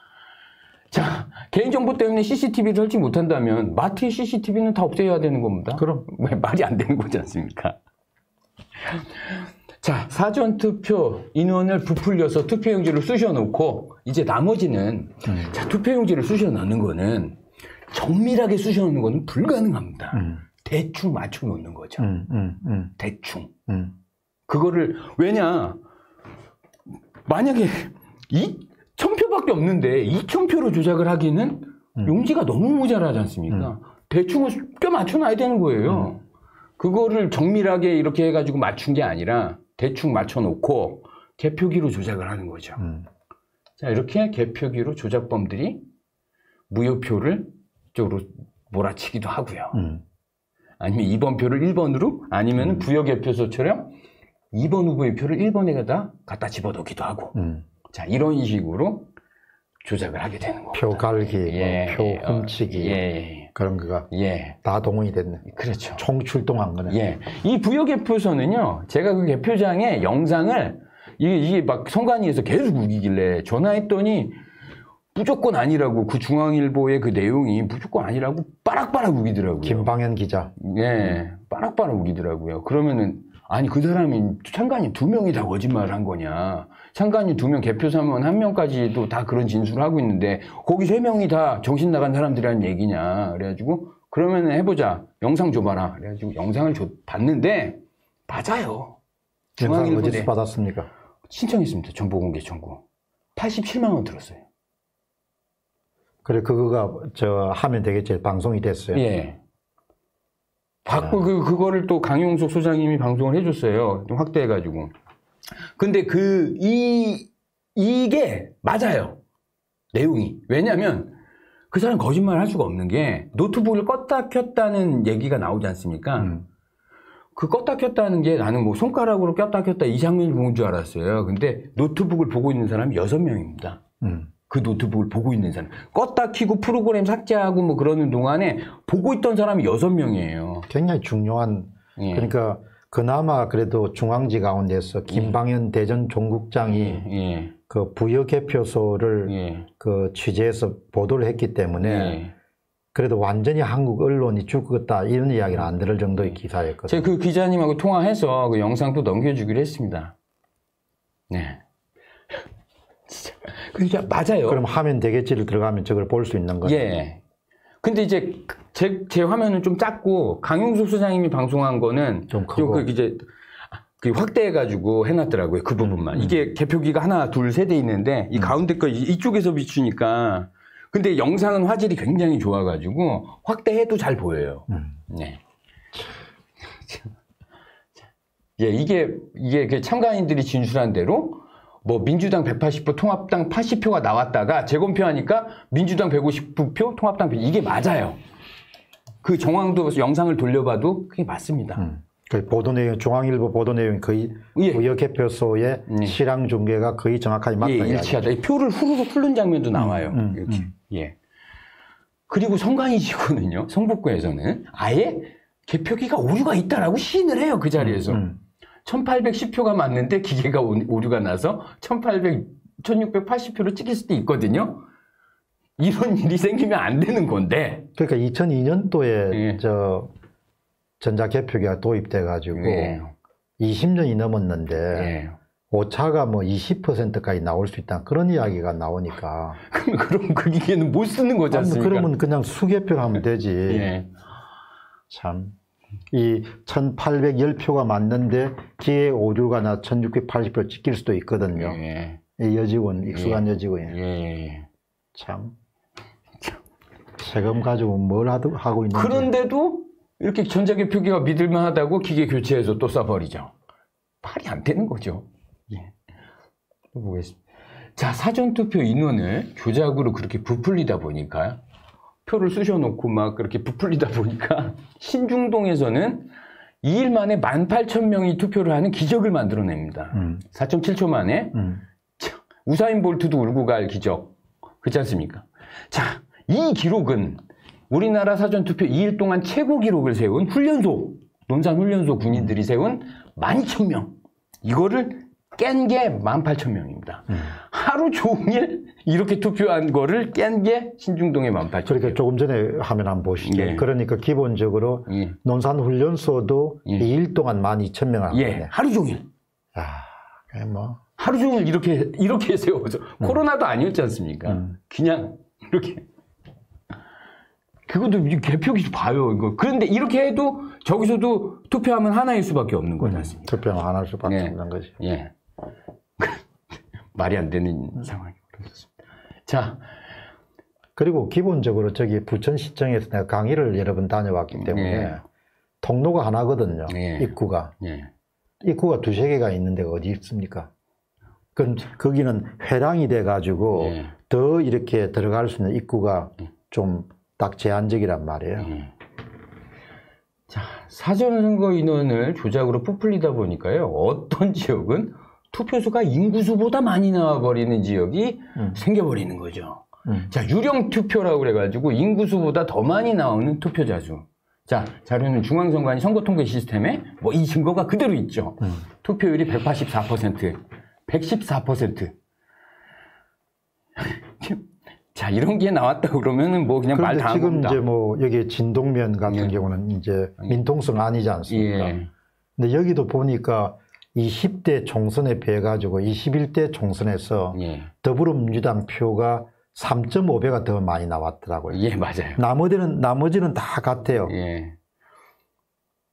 자, 개인정보 때문에 CCTV를 설치 못한다면 마트의 CCTV는 다 없애야 되는 겁니다. 그럼. 왜 말이 안 되는 거지 않습니까? 자, 사전투표 인원을 부풀려서 투표용지를 쑤셔놓고, 이제 나머지는, 자, 투표용지를 쑤셔넣는 거는, 정밀하게 쑤셔넣는 거는 불가능합니다. 음, 대충 맞춰 놓는 거죠. 음, 음, 음, 대충. 음. 그거를, 왜냐, 만약에, 이, 천 표밖에 없는데, 이천 표로 조작을 하기는 용지가 너무 모자라지 않습니까? 대충은 꽤 맞춰놔야 되는 거예요. 그거를 정밀하게 이렇게 해가지고 맞춘 게 아니라 대충 맞춰놓고 개표기로 조작을 하는 거죠. 음. 자, 이렇게 개표기로 조작범들이 무효표를 쪽으로 몰아치기도 하고요. 음. 아니면 2번 표를 1번으로 아니면 부여개표소처럼 2번 후보의 표를 1번에다 갖다 집어넣기도 하고 음. 자, 이런 식으로 조작을 하게 되는 겁니다. 표 갈기, 뭐 예, 표 어, 훔치기 예, 그런 거가 예, 다 동원이 됐네. 그렇죠. 총 출동한 거네. 예. 이 부여 개표소는요, 제가 그 개표장의 영상을, 이게, 이게 막 선관위에서 계속 우기길래 전화했더니 무조건 아니라고, 그 중앙일보의 그 내용이 무조건 아니라고 빠락빠락 우기더라고요. 김방현 기자. 예, 빠락빠락 우기더라고요. 그러면은, 아니, 그 사람이, 창간이 두 명이 다 거짓말을 한 거냐. 창간이 두 명, 개표 사면 한 명까지도 다 그런 진술을 하고 있는데, 거기 세 명이 다 정신 나간 사람들이라는 얘기냐. 그래가지고, 그러면 해보자. 영상 줘봐라. 그래가지고 영상을 줘, 봤는데, 맞아요. 영상 중앙일보 어디서 내 받았습니까? 신청했습니다. 정보공개 청구. 87만 원 들었어요. 그래 그거가 저 하면 되겠지. 방송이 됐어요. 예. 받고 그, 그거를 또 강용석 소장님이 방송을 해줬어요. 좀 확대해가지고. 근데 그, 이, 이게 맞아요. 내용이. 왜냐면 그 사람 거짓말 할 수가 없는 게 노트북을 껐다 켰다는 얘기가 나오지 않습니까? 음. 그 껐다 켰다는 게 나는 뭐 손가락으로 껐다 켰다 이 장면을 본 줄 알았어요. 근데 노트북을 보고 있는 사람이 여섯 명입니다. 음. 그 노트북을 보고 있는 사람. 껐다 키고 프로그램 삭제하고 뭐 그러는 동안에 보고 있던 사람이 여섯 명이에요. 굉장히 중요한 예. 그러니까 그나마 그래도 중앙지 가운데서 김방현 대전 종국장이 예. 그 부여 개표소를 예. 그 취재해서 보도를 했기 때문에 예. 그래도 완전히 한국 언론이 죽었다 이런 이야기는 안 들을 정도의 기사였거든요. 제가 그 기자님하고 통화해서 그 영상도 넘겨주기로 했습니다. 네. 진짜. 그러니까 맞아요. 그럼 화면 대개치를 들어가면 저걸 볼 수 있는 거죠. 예. 근데 이제 제, 제 화면은 좀 작고 강용석 소장님이 방송한 거는 좀 크고. 그 이제 그 확대해가지고 해놨더라고요 그 부분만 이게 개표기가 하나 둘 세 대 있는데 이 가운데 거 이- 이쪽에서 비추니까 근데 영상은 화질이 굉장히 좋아가지고 확대해도 잘 보여요. 음. 네. 예, 이게 이게 그 참가인들이 진술한 대로 뭐 민주당 180표, 통합당 80표가 나왔다가 재검표하니까 민주당 150표, 통합당 100, 이게 맞아요. 그 정황도 영상을 돌려봐도 그게 맞습니다. 음. 그 보도 내용, 중앙일보 보도 내용이 거의 예. 무역 개표소의 예. 실황 중계가 거의 정확하게 맞다. 예. 일치하다. 이 표를 후루룩 훑는 장면도 나와요. 음, 이렇게. 예. 그리고 성관이시고는요, 성북구에서는 아예 개표기가 오류가 있다라고 시인을 해요, 그 자리에서. 음. 1810표가 맞는데 기계가 오- 오류가 나서 1800, 1680표를 찍힐 수도 있거든요. 이런 일이 생기면 안 되는 건데. 그러니까 2002년도에 예. 저 전자 개표기가 도입돼 가지고 예. 20년이 넘었는데 예. 오차가 뭐 20%까지 나올 수 있다 그런 이야기가 나오니까 그럼, 그럼 그 기계는 못 쓰는 거지 아니, 않습니까? 그러면 그냥 수개표를 하면 되지 예. 참. 이 1810표가 맞는데 기회 오류가 나 1680표 찍힐 수도 있거든요. 예. 이 여직원, 익숙한 여직원이. 예. 예. 참. 세금 가지고 뭘 하도, 하고 있는지. 그런데도 이렇게 전자개표기가 믿을만 하다고 기계 교체해서 또 써버리죠. 말이 안 되는 거죠. 예. 또 보겠습니다. 자, 사전투표 인원을 조작으로 그렇게 부풀리다 보니까 표를 쑤셔놓고 막 그렇게 부풀리다 보니까 신중동에서는 2일 만에 18,000명이 투표를 하는 기적을 만들어냅니다. 음, 4.7초 만에 음. 참, 우사인 볼트도 울고 갈 기적. 그렇지 않습니까? 자, 이 기록은 우리나라 사전투표 2일 동안 최고 기록을 세운 훈련소, 논산 훈련소 군인들이 세운 12,000명. 이거를 깬 게 18,000명입니다. 음. 하루 종일 이렇게 투표한 거를 깬 게 신중동의 18,000명. 그러니까 조금 전에 화면 한번 보시죠. 예. 그러니까 기본적으로 예. 논산훈련소도 예. 2일 동안 12,000명을 한 예, 거네. 하루 종일. 야, 그게 뭐. 하루 종일 이렇게 이렇게 세워서 코로나도 아니었지 않습니까? 음. 그냥 이렇게 그것도 개표기 봐요 이거. 그런데 이렇게 해도 저기서도 투표하면 하나일 수밖에 없는 거지 않습니까? 투표는 안할 수밖에 네. 없는 거지. 예. 말이 안 되는 상황이 벌어졌습니다. 자, 그리고 기본적으로 저기 부천시청에서 내가 강의를 여러 번 다녀왔기 때문에 예. 통로가 하나거든요. 예. 입구가. 예. 입구가 두세 개가 있는 데가 어디 있습니까? 그 거기는 회랑이 돼 가지고 예. 더 이렇게 들어갈 수 있는 입구가 좀 딱 제한적이란 말이에요. 예. 자, 사전 선거 인원을 조작으로 부풀리다 보니까요. 어떤 지역은 투표수가 인구수보다 많이 나와버리는 지역이 음. 생겨버리는 거죠. 음. 자, 유령 투표라고 그래가지고 인구수보다 더 많이 나오는 투표자 수. 자, 자료는 중앙선관위 선거통계 시스템에 뭐 이 증거가 그대로 있죠. 음. 투표율이 184%, 114%. 자, 이런 게 나왔다 그러면은 뭐 그냥 말 그런데 다 지금 합니다. 이제 뭐 여기 진동면 같은 예. 경우는 이제 민통성 아니지 않습니까? 예. 근데 여기도 보니까 이 10대 총선에 비해 가지고 21대 총선에서 예. 더불어민주당 표가 3.5배가 더 많이 나왔더라고요. 예, 맞아요. 나머지는 나머지는 다 같아요. 예.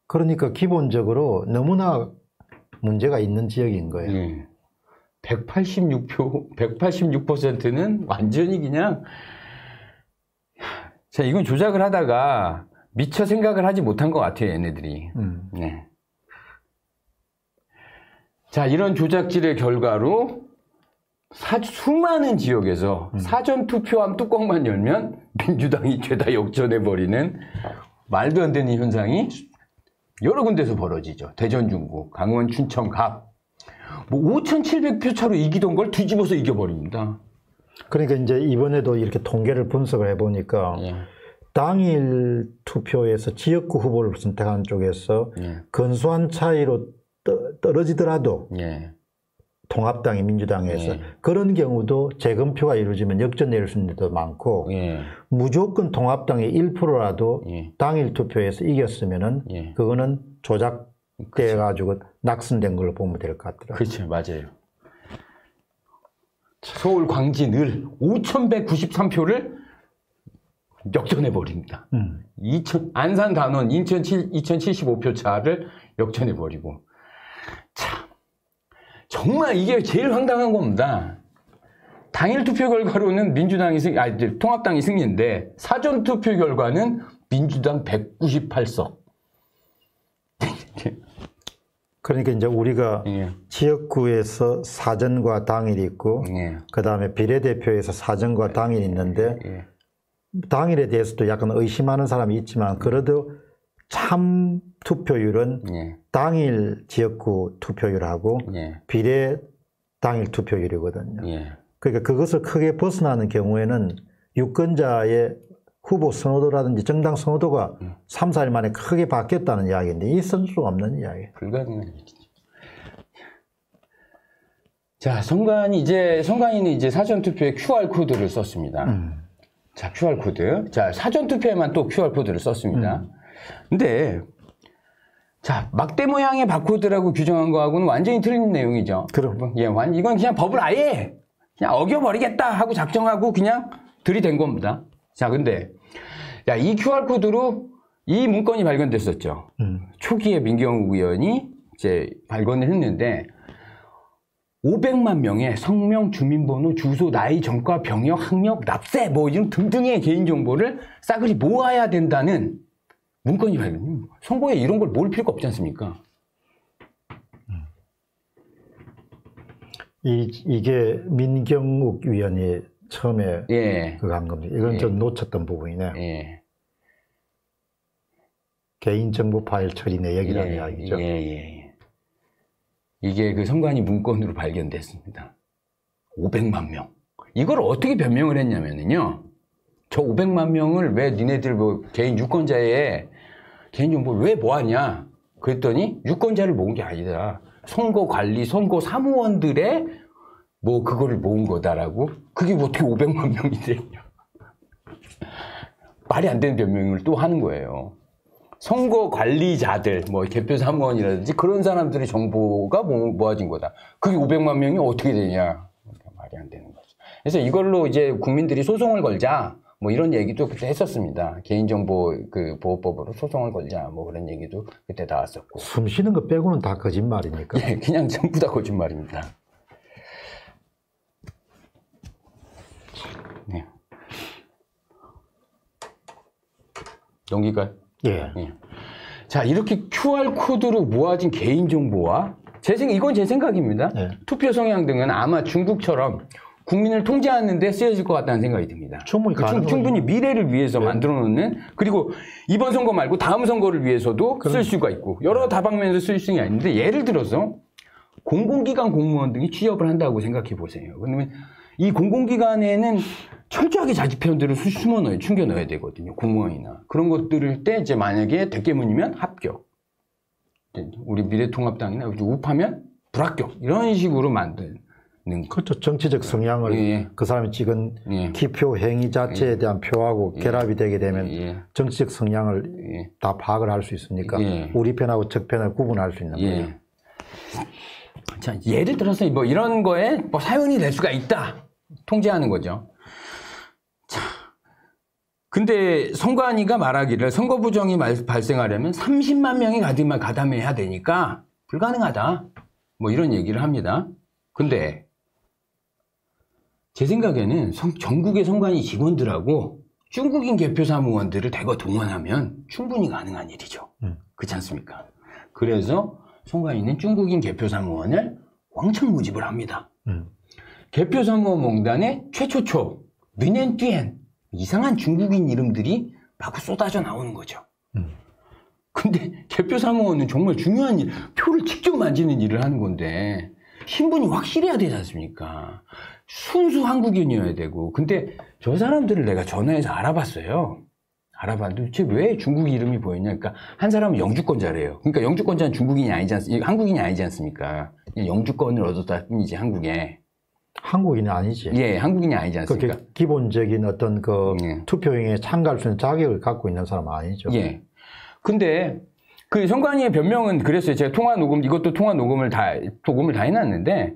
그러니까 기본적으로 너무나 문제가 있는 지역인 거예요. 예. 186표, 186%는 완전히 그냥, 자, 이건 조작을 하다가 미처 생각을 하지 못한 것 같아요, 얘네들이. 음. 네. 자, 이런 조작질의 결과로 사- 수많은 지역에서 사전 투표함 뚜껑만 열면 민주당이 죄다 역전해 버리는 말도 안 되는 현상이 여러 군데서 벌어지죠. 대전 중구, 강원 춘천 갑. 뭐 5,700표 차로 이기던 걸 뒤집어서 이겨 버립니다. 그러니까 이제 이번에도 이렇게 통계를 분석을 해 보니까 예. 당일 투표에서 지역구 후보를 선택하는 쪽에서 예. 근소한 차이로 떠, 떨어지더라도 예. 통합당이 민주당에서 예. 그런 경우도 재검표가 이루어지면 역전 내릴 수 있는 데도 많고 예. 무조건 통합당이 1%라도 예. 당일 투표에서 이겼으면은 예. 그거는 조작돼 가지고 낙선된 걸로 보면 될 것 같더라고요. 그렇죠. 맞아요. 서울 광지 늘 5,193표를 역전해 버립니다. 음. 2000, 안산 단원 2075표 차를 역전해 버리고. 참. 정말 이게 제일 황당한 겁니다. 당일 투표 결과로는 민주당이 승, 아, 이제 통합당이 승리인데 사전 투표 결과는 민주당 198석. 그러니까 이제 우리가 예. 지역구에서 사전과 당일이 있고 예. 그다음에 비례대표에서 사전과 당일이 있는데 예. 당일에 대해서도 약간 의심하는 사람이 있지만 그래도 참 투표율은 예. 당일 지역구 투표율하고 예. 비례 당일 투표율이거든요. 예. 그러니까 그것을 크게 벗어나는 경우에는 유권자의 후보 선호도라든지 정당 선호도가 음. 삼 3, 4일 만에 크게 바뀌었다는 이야기인데 있을 수 없는 이야기. 불가능한 일이죠. 자, 선관위 이제 선관위는 이제 사전 투표에 QR 코드를 썼습니다. 음. 자, QR 코드. 자, 사전 투표에만 또 QR 코드를 썼습니다. 근데 자, 막대 모양의 바코드라고 규정한 거하고는 완전히 틀린 내용이죠. 그럼. 예, 완 이건 그냥 법을 아예 그냥 어겨버리겠다 하고 작정하고 그냥 들이댄 겁니다. 자, 근데 야, 이 QR 코드로 이 문건이 발견됐었죠. 음. 초기에 민경욱 의원이 이제 발견을 했는데 500만 명의 성명, 주민번호, 주소, 나이, 전과, 병역, 학력, 납세 뭐 이런 등등의 개인 정보를 싸그리 모아야 된다는 문건이 발견. 선거에 이런 걸 모을 필요가 없지 않습니까? 이, 이게 민경욱 위원이 처음에 예. 그거 한 겁니다. 이건 좀 놓쳤던 부분이네. 예. 개인정보 파일 처리 내역이라는 예, 이야기죠. 예, 예, 예. 이게 그 선관위 문건으로 발견됐습니다. 500만 명. 이걸 어떻게 변명을 했냐면요. 저 500만 명을 왜 니네들 뭐 개인 유권자의 개인정보를 왜 모았냐? 그랬더니 유권자를 모은 게 아니다. 선거 관리, 선거 사무원들의 뭐 그거를 모은 거다라고? 그게 뭐 어떻게 500만 명이 되냐? 말이 안 되는 변명을 또 하는 거예요. 선거 관리자들, 뭐 개표 사무원이라든지 그런 사람들의 정보가 모- 모아진 거다. 그게 500만 명이 어떻게 되냐? 그러니까 말이 안 되는 거죠. 그래서 이걸로 이제 국민들이 소송을 걸자. 뭐 이런 얘기도 그때 했었습니다. 개인정보 그 보호법으로 소송을 걸자. 뭐 그런 얘기도 그때 나왔었고. 숨 쉬는 거 빼고는 다 거짓말이니까. 예, 그냥 전부 다 거짓말입니다. 네. 넘기까요? 예. 예. 자, 이렇게 QR코드로 모아진 개인정보와, 제 생, 이건 제 생각입니다. 예. 투표 성향 등은 아마 중국처럼 국민을 통제하는데 쓰여질 것 같다는 생각이 듭니다. 충분히 그 충- 가능하죠. 충분히 미래를 위해서 만들어 놓는, 그리고 이번 선거 말고 다음 선거를 위해서도 쓸 수가 있고, 여러 다방면에서 쓸 수가 있는데, 예를 들어서 공공기관 공무원 등이 취업을 한다고 생각해 보세요. 그러면 이 공공기관에는 철저하게 자기 수- 숨어 넣어야, 숨겨 넣어야 되거든요. 공무원이나. 그런 것들을 때 이제 만약에 대깨문이면 합격. 우리 미래통합당이나 우파면 불합격. 이런 식으로 만 드는. 그렇죠. 정치적 성향을 예. 그 사람이 찍은 예. 기표 행위 자체에 대한 표하고 결합이 되게 되면 예. 정치적 성향을 예. 다 파악을 할 수 있으니까 예. 우리 편하고 적 편을 구분할 수 있는 거예요. 예. 자, 예를 들어서 뭐 이런 거에 뭐 사연이 될 수가 있다. 통제하는 거죠. 자. 근데 선관위가 말하기를 선거 부정이 말- 발생하려면 30만 명이 가담, 가담해야 되니까 불가능하다. 뭐 이런 얘기를 합니다. 근데 제 생각에는 선- 전국의 선관위 직원들하고 중국인 개표 사무원들을 대거 동원하면 충분히 가능한 일이죠. 음. 그렇지 않습니까? 그래서 선관위는 중국인 개표 사무원을 왕창 모집을 합니다. 음. 개표 사무원 명단에 최초초, 르넨뛰엔 이상한 중국인 이름들이 마구 쏟아져 나오는 거죠. 음. 근데 개표 사무원은 정말 중요한 일, 표를 직접 만지는 일을 하는 건데 신분이 확실해야 되지 않습니까? 순수 한국인이어야 되고. 근데 저 사람들을 내가 전화해서 알아봤어요. 알아봤는데 도대체 왜 중국 이름이 보였냐? 그러니까 한 사람은 영주권자래요. 그러니까 영주권자는 중국인이 아니지 않습니까? 한국인이 아니지 않습니까? 영주권을 얻었다 뿐이지 한국에. 한국인이 아니지. 예, 한국인이 아니지 그게 않습니까? 기본적인 어떤 그 예. 투표행위에 참가할 수 있는 자격을 갖고 있는 사람은 아니죠. 예. 근데 그 선관위의 변명은 그랬어요. 제가 통화 녹음 이것도 통화 녹음을 다 녹음을 다 해놨는데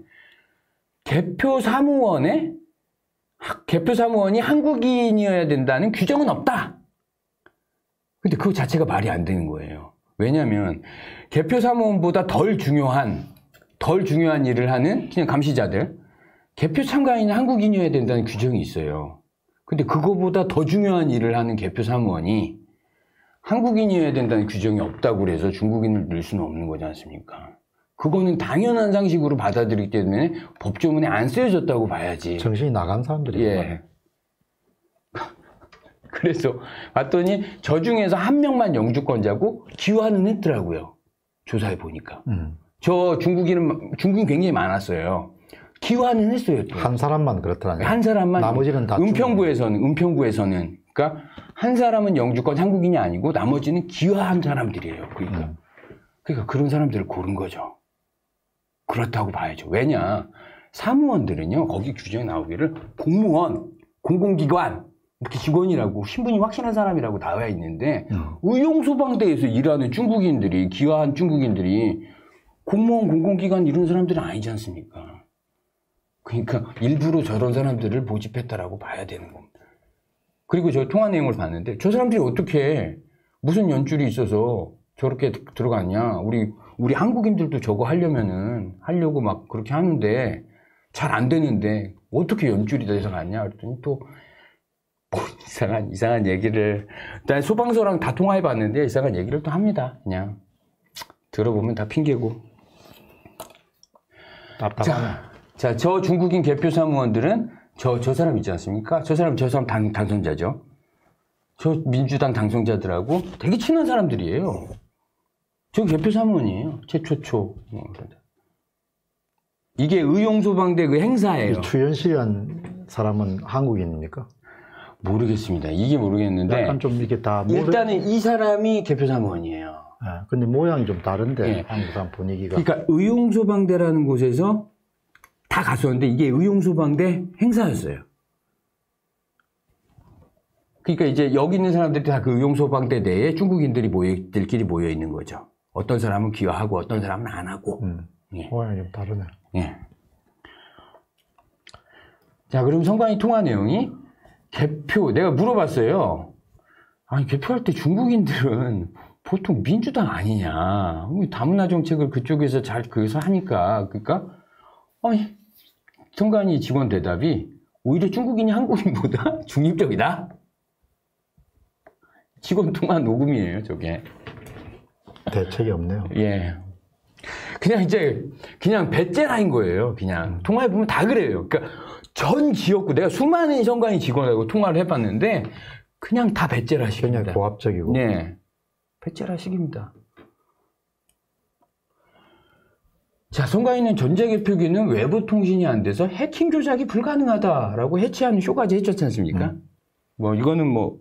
개표 사무원에 하- 개표 사무원이 한국인이어야 된다는 규정은 없다. 근데 그거 자체가 말이 안 되는 거예요. 왜냐하면 개표 사무원보다 덜 중요한 덜 중요한 일을 하는 그냥 감시자들 개표 참가인은 한국인이어야 된다는 규정이 있어요. 근데 그거보다 더 중요한 일을 하는 개표 사무원이 한국인이어야 된다는 규정이 없다고 그래서 중국인을 넣을 수는 없는 거지 않습니까? 그거는 당연한 상식으로 받아들이기 때문에 법조문에 안 쓰여졌다고 봐야지. 정신이 나간 사람들이 예. 그래서 봤더니 저 중에서 한 명만 영주권자고 기화는 했더라고요. 조사해 보니까. 음. 저 중국인은 중국인 굉장히 많았어요. 기화는 했어요. 또. 한 사람만 그렇더라고요. 한 사람만 나머지는 다 은평구에서는 은평구에서는 그러니까 한 사람은 영주권 한국인이 아니고 나머지는 기화한 사람들이에요. 그러니까 음. 그러니까 그런 사람들을 고른 거죠. 그렇다고 봐야죠. 왜냐 사무원들은요 거기 규정에 나오기를 공무원, 공공기관 이렇게 직원이라고 신분이 확실한 사람이라고 나와 있는데 음. 의용소방대에서 일하는 중국인들이 기화한 중국인들이 공무원, 공공기관 이런 사람들은 아니지 않습니까? 그러니까 일부러 저런 사람들을 모집했다라고 봐야 되는 겁니다. 그리고 저 통화 내용을 봤는데 저 사람들이 어떻게 무슨 연줄이 있어서 저렇게 들어갔냐? 우리 우리 한국인들도 저거 하려면은 하려고 막 그렇게 하는데 잘 안 되는데 어떻게 연줄이 돼서 갔냐? 그랬더니 또 뭐 이상한 이상한 얘기를 일단 소방서랑 다 통화해 봤는데 이상한 얘기를 또 합니다. 그냥 들어보면 다 핑계고. 답답하네. 자, 저 중국인 개표 사무원들은 저, 저 사람 있지 않습니까? 저 사람, 저 사람 당, 당선자죠. 저 민주당 당선자들하고 되게 친한 사람들이에요. 저 개표 사무원이에요. 최초초. 뭐 그러다. 이게 의용소방대 그 행사예요. 이 추현실한 사람은 한국인입니까? 모르겠습니다. 이게 모르겠는데. 약간 좀 이렇게 다. 일단은 이 사람이 개표 사무원이에요. 예, 근데 모양이 좀 다른데 예. 한국 사람 분위기가 그러니까 의용소방대라는 곳에서 다 갔었는데 이게 의용소방대 행사였어요. 그러니까 이제 여기 있는 사람들이 다 그 의용소방대 내에 중국인들이 모여 들끼리 모여 있는 거죠. 어떤 사람은 기여하고 어떤 사람은 안 하고. 음, 예. 모양이 좀 다르네. 예. 자, 그럼 선관위 통화 내용이 개표, 내가 물어봤어요. 아니, 개표할 때 중국인들은 보통 민주당 아니냐. 왜 다문화 정책을 그쪽에서 잘, 그래서 하니까. 그러니까, 아니, 선관위 직원 대답이 오히려 중국인이 한국인보다 중립적이다. 직원 통화 녹음이에요, 저게. 대책이 없네요. 예. 그냥 이제 그냥 배째라인 거예요. 그냥 통화해 보면 다 그래요. 그러니까 전 지역구 내가 수많은 선관위 직원하고 통화를 해봤는데 그냥 다 배째라식입니다. 그냥 고압적이고 네, 배째라식입니다. 자, 선관위는 전자개 표기는 외부 통신이 안 돼서 해킹 조작이 불가능하다라고 해체하는 쇼까지 해줬지 않습니까? 뭐 이거는 뭐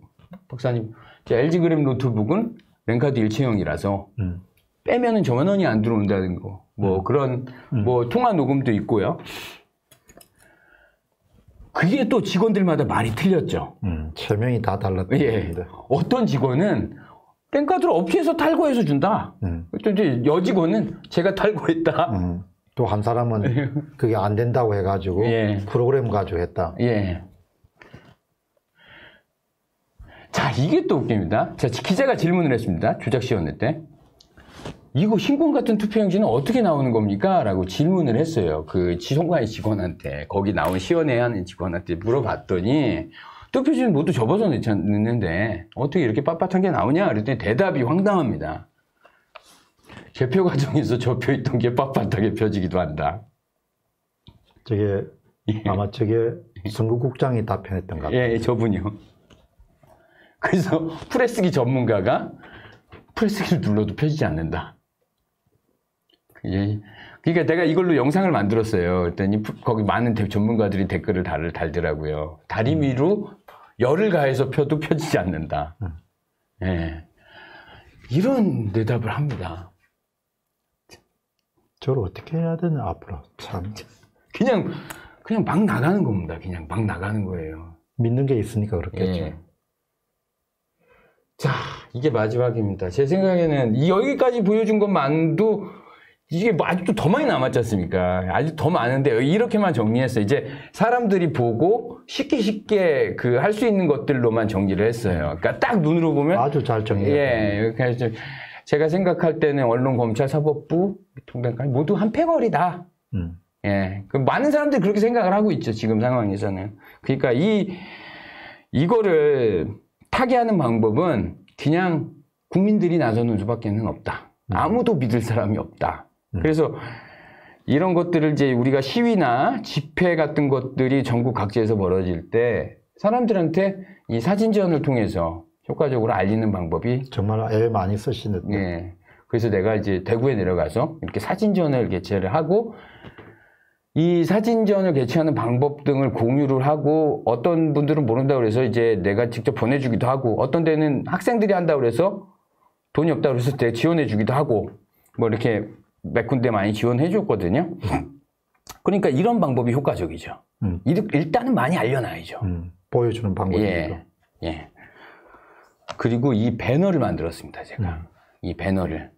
박사님, 자, LG 그램 노트북은 랜카드 일체형이라서 음. 빼면은 전원이 안 들어온다는 거. 뭐 그런 뭐 통화 녹음도 있고요. 그게 또 직원들마다 말이 틀렸죠. 음, 체명이 다 달랐던 예. 어떤 직원은 땡카드를 업체에서 탈거해서 준다. 음. 여직원은 제가 탈거했다. 음. 또한 사람은 그게 안 된다고 해가지고 예. 프로그램 가지고 했다. 예. 자, 이게 또 웃깁니다. 자, 기자가 질문을 했습니다. 조작시연회 때. 이거 신공 같은 투표 형식은 어떻게 나오는 겁니까? 라고 질문을 했어요. 그 지송과의 직원한테, 거기 나온 시연회 하는 직원한테 물어봤더니, 투표지는 모두 접어서 넣지 않는데, 어떻게 이렇게 빳빳한 게 나오냐? 그랬더니 대답이 황당합니다. 개표 과정에서 접혀있던 게 빳빳하게 펴지기도 한다. 저게 아마 저게 선거국장이 답변했던 것 같아요. 예, 저분이요. 그래서 프레스기 전문가가 프레스기를 눌러도 펴지지 않는다. 예. 그러니까 내가 이걸로 영상을 만들었어요. 그랬더니 프- 거기 많은 대- 전문가들이 댓글을 달, 달더라고요. 다리 위로 열을 가해서 펴도 펴지지 않는다. 예. 이런 대답을 합니다. 저를 어떻게 해야 되나 앞으로 참 그냥 그냥 막 나가는 겁니다. 그냥 막 나가는 거예요. 믿는 게 있으니까 그렇겠죠. 예. 자, 이게 마지막입니다. 제 생각에는 이 여기까지 보여준 것만도 이게 뭐 아직도 더 많이 남았지 않습니까? 아직 더 많은데 이렇게만 정리했어요. 이제 사람들이 보고 쉽게 쉽게 그 할 수 있는 것들로만 정리를 했어요. 그러니까 딱 눈으로 보면 아주 잘 정리했다. 예, 제가 생각할 때는 언론, 검찰, 사법부, 통단까지 모두 한 패거리다. 음. 예, 그 많은 사람들이 그렇게 생각을 하고 있죠 지금 상황에서는. 그러니까 이 이거를 타개하는 방법은 그냥 국민들이 나서는 수밖에는 없다. 아무도 믿을 사람이 없다. 그래서 이런 것들을 이제 우리가 시위나 집회 같은 것들이 전국 각지에서 벌어질 때 사람들한테 이 사진전을 통해서 효과적으로 알리는 방법이 정말 애 많이 쓰시는데 예. 그래서 내가 이제 대구에 내려가서 이렇게 사진 전을 개최를 하고 이 사진전을 개최하는 방법 등을 공유를 하고 어떤 분들은 모른다고 그래서 이제 내가 직접 보내주기도 하고 어떤 데는 학생들이 한다고 그래서 돈이 없다고 그래서 내가 지원해주기도 하고 뭐 이렇게 몇 군데 많이 지원해 줬거든요. 그러니까 이런 방법이 효과적이죠. 음. 일- 일단은 많이 알려놔야죠. 음, 보여주는 방법이죠. 예. 예. 그리고 이 배너를 만들었습니다, 제가. 이 배너를.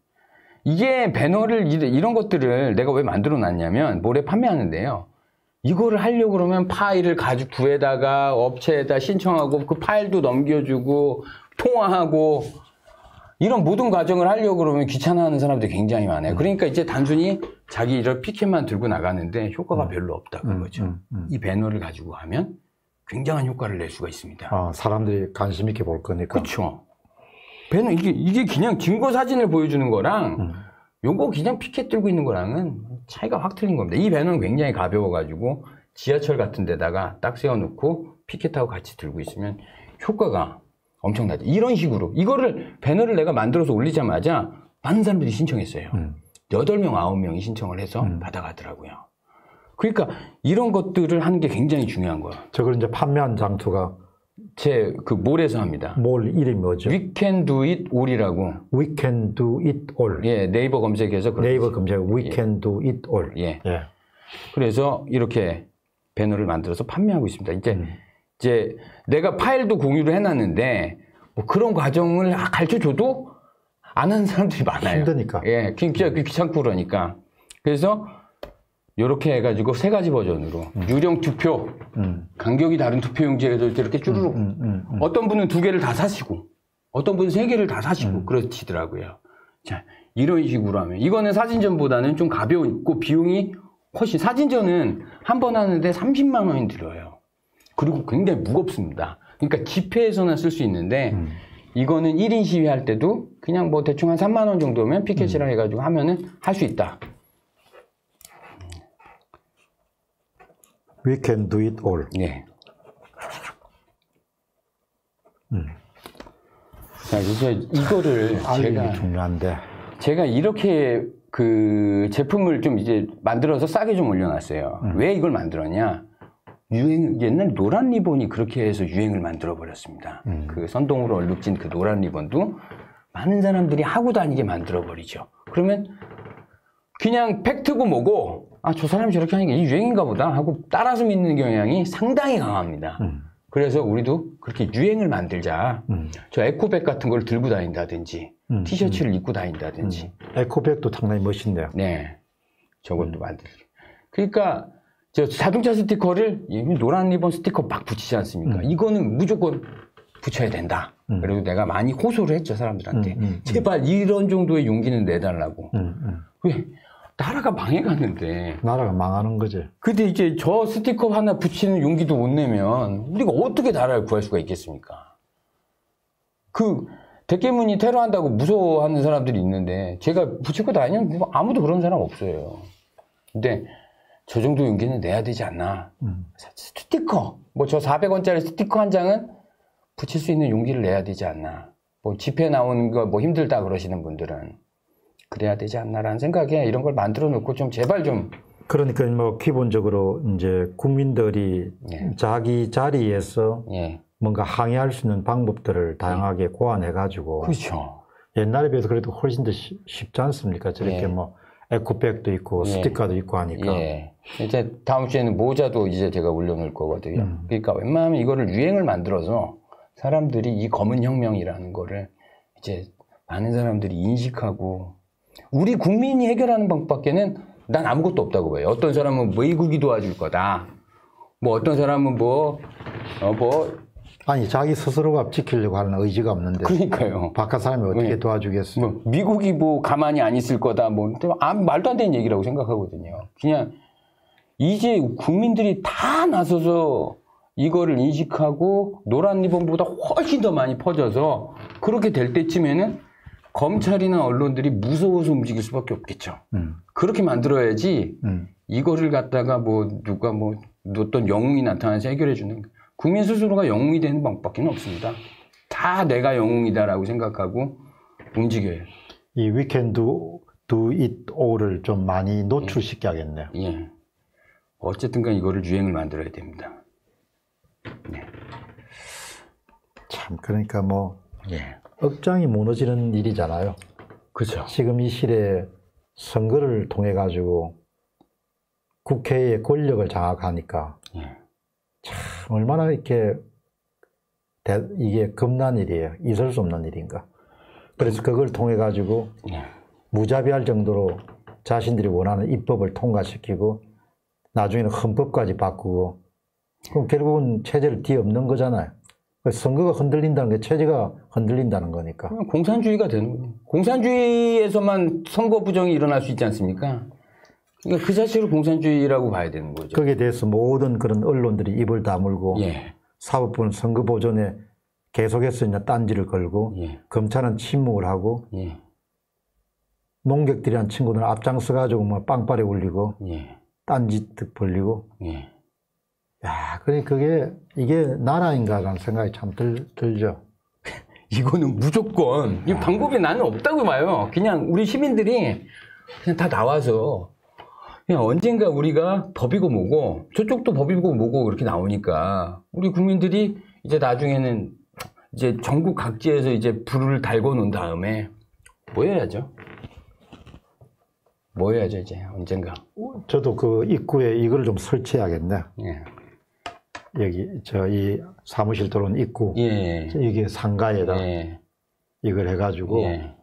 이게 배너를, 이- 이런 것들을 내가 왜 만들어 놨냐면, 모레 판매하는데요. 이거를 하려고 그러면 파일을 가지고 구에다가 업체에다 신청하고 그 파일도 넘겨주고 통화하고 이런 모든 과정을 하려고 그러면 귀찮아하는 사람들이 굉장히 많아요. 그러니까 이제 단순히 자기 이런 피켓만 들고 나가는데 효과가 별로 없다 그거죠. 음, 음. 이 배너를 가지고 하면 굉장한 효과를 낼 수가 있습니다. 아, 사람들이 관심 있게 볼 거니까. 그렇죠. 배너 이게 이게 그냥 증거 사진을 보여주는 거랑 음. 요거 그냥 피켓 들고 있는 거랑은 차이가 확 틀린 겁니다. 이 배너는 굉장히 가벼워가지고 지하철 같은 데다가 딱 세워놓고 피켓하고 같이 들고 있으면 효과가 엄청나죠. 이런 식으로 이거를 배너를 내가 만들어서 올리자마자 많은 사람들이 신청했어요. 음. 여덟 명 아홉 명이 신청을 해서 받아가더라고요. 그러니까 이런 것들을 하는 게 굉장히 중요한 거예요. 저걸 이제 판매한 장투가 제 그 몰에서 합니다. 뭘 이름이 뭐죠? We can do it all이라고 We can do it all. 예 네이버 검색해서 그렇게 네이버 검색 We can do it all. 예 예. 그래서 이렇게 배너를 만들어서 판매하고 있습니다. 이제 음. 이제 내가 파일도 공유를 해놨는데 뭐 그런 과정을 가르쳐 줘도 안 하는 사람들이 많아요. 힘드니까. 예, 진짜 귀찮고 그러니까 그래서 이렇게 해가지고 세 가지 버전으로 유령 투표 음. 간격이 다른 투표용지에도 이렇게 쭈루룩 음, 음, 음. 어떤 분은 두 개를 다 사시고, 어떤 분은 세 개를 다 사시고, 그러시더라고요. 자, 이런 식으로 하면. 이거는 사진전보다는 좀 가벼웠고, 비용이 훨씬, 사진전은 한 번 하는데 30만 원이 들어요. 그리고 굉장히 무겁습니다. 그러니까 집회에서나 쓸 수 있는데, 이거는 1인 시위할 때도 그냥 뭐 대충 한 3만 원 정도면 피켓이랑 해가지고 하면은 할 수 있다. We can do it all. 네. 자, 이제 이거를 제가 중요한데. 제가 이렇게 그 제품을 좀 이제 만들어서 싸게 좀 올려놨어요. 왜 이걸 만들었냐? 유행, 옛날 노란 리본이 그렇게 해서 유행을 만들어 버렸습니다. 그 선동으로 얼룩진 그 노란 리본도 많은 사람들이 하고 다니게 만들어 버리죠. 그러면 그냥 팩트고 뭐고, 아, 저 사람이 저렇게 하니까 이 유행인가 보다 하고 따라서 믿는 경향이 상당히 강합니다. 그래서 우리도 그렇게 유행을 만들자. 음. 저 에코백 같은 걸 들고 다닌다든지, 음, 티셔츠를 입고 다닌다든지, 에코백도 상당히 멋있네요. 네. 저것도 만들기. 그러니까, 저 자동차 스티커를, 이 노란 리본 스티커 막 붙이지 않습니까? 이거는 무조건 붙여야 된다. 음. 그리고 내가 많이 호소를 했죠, 사람들한테. 음, 음, 제발 이런 정도의 용기는 내달라고. 음, 음. 왜? 나라가 망해갔는데. 나라가 망하는 거지. 근데 이제 저 스티커 하나 붙이는 용기도 못 내면 우리가 어떻게 나라를 구할 수가 있겠습니까? 그 대깨문이 테러한다고 무서워하는 사람들이 있는데 제가 붙이고 다니면 뭐 아무도 그런 사람 없어요. 근데 저 정도 용기는 내야 되지 않나? 음. 스티커 뭐 저 400원짜리 스티커 한 장은 붙일 수 있는 용기를 내야 되지 않나? 뭐 집회 나오는 거 뭐 힘들다 그러시는 분들은 그래야 되지 않나라는 생각에 이런 걸 만들어 놓고 좀 제발 좀 그러니까 뭐 기본적으로 이제 국민들이 예. 자기 자리에서 예. 뭔가 항의할 수 있는 방법들을 다양하게 고안해 가지고 그렇죠. 옛날에 비해서 그래도 훨씬 더 쉬- 쉽지 않습니까? 저렇게 예. 뭐 에코백도 있고 예. 스티커도 있고 하니까 예. 이제 다음 주에는 모자도 이제 제가 올려놓을 거거든요. 음. 그러니까 웬만하면 이거를 유행을 만들어서 사람들이 이 검은 혁명이라는 거를 이제 많은 사람들이 인식하고 우리 국민이 해결하는 방법밖에는 난 아무것도 없다고 봐요. 어떤 사람은 뭐 미국이 도와줄 거다. 뭐 어떤 사람은 뭐, 어, 뭐, 아니 자기 스스로가 지키려고 하는 의지가 없는데 그러니까요. 바깥 사람이 어떻게 네. 도와주겠어요? 뭐 미국이 뭐 가만히 안 있을 거다 뭐 아, 말도 안 되는 얘기라고 생각하거든요. 그냥 이제 국민들이 다 나서서 이거를 인식하고 노란 리본보다 훨씬 더 많이 퍼져서 그렇게 될 때쯤에는 검찰이나 언론들이 무서워서 움직일 수밖에 없겠죠. 음, 그렇게 만들어야지 음. 이거를 갖다가 뭐 누가 뭐 어떤 영웅이 나타나서 해결해 주는 국민 스스로가 영웅이 되는 방법밖에 없습니다. 다 내가 영웅이다라고 생각하고 움직여요. 이 위켄드 do it all을 좀 많이 노출시켜 야겠네요. 예. 어쨌든간 이거를 유행을 만들어야 됩니다. 참 그러니까 뭐 예. 억장이 무너지는 일이잖아요. 그렇죠. 지금 이 시대에 선거를 통해 가지고 국회의 권력을 장악하니까 예. 참 얼마나 이렇게 대- 이게 겁난 일이에요. 있을 수 없는 일인가. 그래서 그걸 통해 가지고 예. 무자비할 정도로 자신들이 원하는 입법을 통과시키고 나중에는 헌법까지 바꾸고 그럼 결국은 체제를 뒤엎는 거잖아요. 선거가 흔들린다는 게 체제가 흔들린다는 거니까. 공산주의가 되는 거예요. 공산주의에서만 선거 부정이 일어날 수 있지 않습니까? 그러니까 그 자체를 공산주의라고 봐야 되는 거죠. 거기에 대해서 모든 그런 언론들이 입을 다물고 예. 사법부는 선거 보존에 계속해서 이제 딴지를 걸고 예. 검찰은 침묵을 하고 예. 농객들이란 친구들은 앞장서 가지고 뭐 빵빠레 울리고 예. 딴짓 벌리고 예. 야, 그래 그게 이게 나라인가라는 생각이 참 들, 들죠. 이거는 무조건 이 방법이 나는 없다고 봐요. 그냥 우리 시민들이 그냥 다 나와서 그냥 언젠가 우리가 법이고 뭐고 저쪽도 법이고 뭐고 그렇게 나오니까 우리 국민들이 이제 나중에는 이제 전국 각지에서 이제 불을 달고 놓은 다음에 뭐 해야죠? 뭐 해야죠 이제 언젠가 저도 그 입구에 이걸 좀 설치해야겠네. 예. 여기 저 이 사무실 들어온 입구 예. 이게 상가에다 예. 이걸 해가지고 예.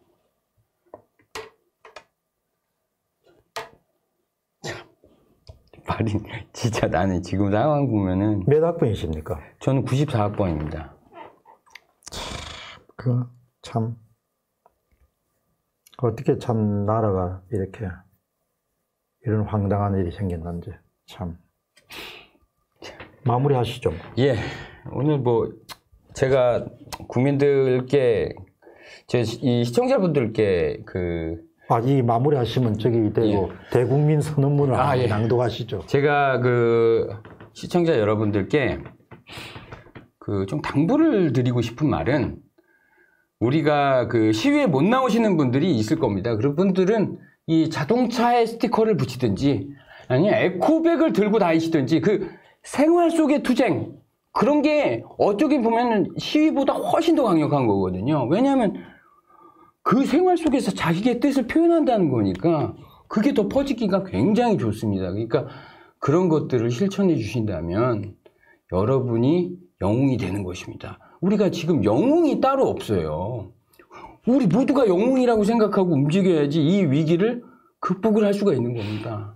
참, 말이 진짜 나는 지금 상황 보면은 몇 학번이십니까? 저는 94학번입니다. 그 참 어떻게 참 나라가 이렇게 이런 황당한 일이 생겼는지 참 마무리하시죠. 예. 오늘 뭐 제가 국민들께 제 이 시청자분들께 그 아, 이 마무리하시면 저기 되고 대국민 선언문을 아, 예. 낭독하시죠. 제가 그 시청자 여러분들께 그 좀 당부를 드리고 싶은 말은 우리가 그 시위에 못 나오시는 분들이 있을 겁니다. 그런 분들은 이 자동차에 스티커를 붙이든지 아니 에코백을 들고 다니시든지 그 생활 속의 투쟁 그런 게 어쩌긴 보면은 시위보다 훨씬 더 강력한 거거든요. 왜냐하면 그 생활 속에서 자기의 뜻을 표현한다는 거니까 그게 더 퍼지기가 굉장히 좋습니다. 그러니까 그런 것들을 실천해 주신다면 여러분이 영웅이 되는 것입니다. 우리가 지금 영웅이 따로 없어요. 우리 모두가 영웅이라고 생각하고 움직여야지 이 위기를 극복을 할 수가 있는 겁니다.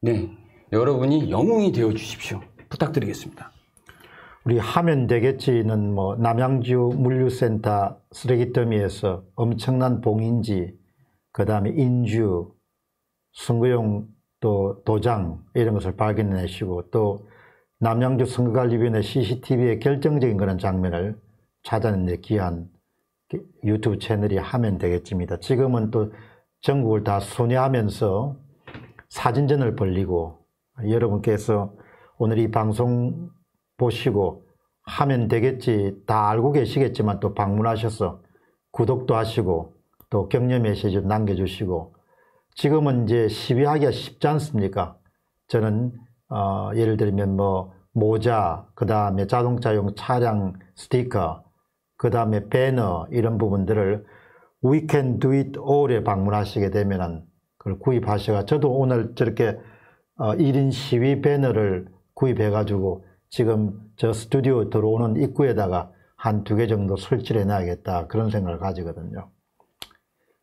네. 여러분이 영웅이 되어 주십시오. 부탁드리겠습니다. 우리 하면 되겠지는 뭐 남양주 물류센터 쓰레기 더미에서 엄청난 봉인지, 그 다음에 인주, 선거용 또 도장 이런 것을 발견해내시고 또 남양주 선거관리위원회 CCTV의 결정적인 그런 장면을 찾아내는 데 귀한 유튜브 채널이 하면 되겠습니다. 지금은 또 전국을 다 순회하면서 사진전을 벌리고 여러분께서 오늘 이 방송 보시고 하면 되겠지 다 알고 계시겠지만 또 방문하셔서 구독도 하시고 또 격려 메시지 남겨주시고 지금은 이제 시위하기가 쉽지 않습니까? 저는 어, 예를 들면 뭐 모자, 그 다음에 자동차용 차량 스티커, 그 다음에 배너 이런 부분들을 We can do it all에 방문하시게 되면은 그걸 구입하셔가 저도 오늘 저렇게 어, 1인 시위 배너를 구입해가지고 지금 저 스튜디오 들어오는 입구에다가 한 두 개 정도 설치를 해놔야겠다 그런 생각을 가지거든요.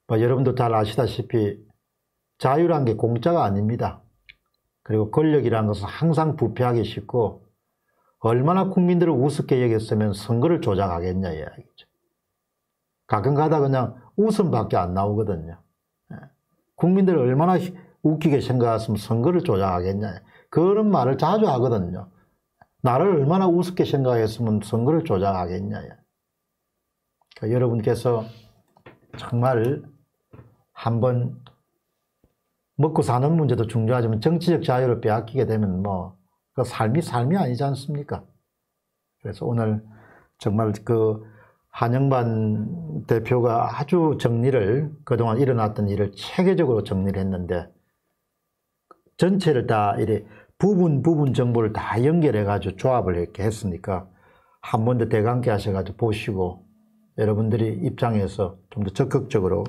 뭐 여러분도 잘 아시다시피 자유란 게 공짜가 아닙니다. 그리고 권력이라는 것은 항상 부패하기 쉽고 얼마나 국민들을 우습게 여겼으면 선거를 조작하겠냐 이야기죠. 가끔 가다 그냥 웃음밖에 안 나오거든요. 예. 국민들을 얼마나 웃기게 생각했으면 선거를 조작하겠냐. 그런 말을 자주 하거든요. 나를 얼마나 우습게 생각했으면 선거를 조작하겠냐. 그러니까 여러분께서 정말 한번 먹고 사는 문제도 중요하지만 정치적 자유를 빼앗기게 되면 뭐, 그 삶이 삶이 아니지 않습니까? 그래서 오늘 정말 그 한영반 대표가 아주 정리를, 그동안 일어났던 일을 체계적으로 정리를 했는데, 전체를 다 이래 부분 부분 정보를 다 연결해가지고 조합을 이렇게 했으니까, 한 번 더 대강께 하셔가지고 보시고, 여러분들이 입장에서 좀 더 적극적으로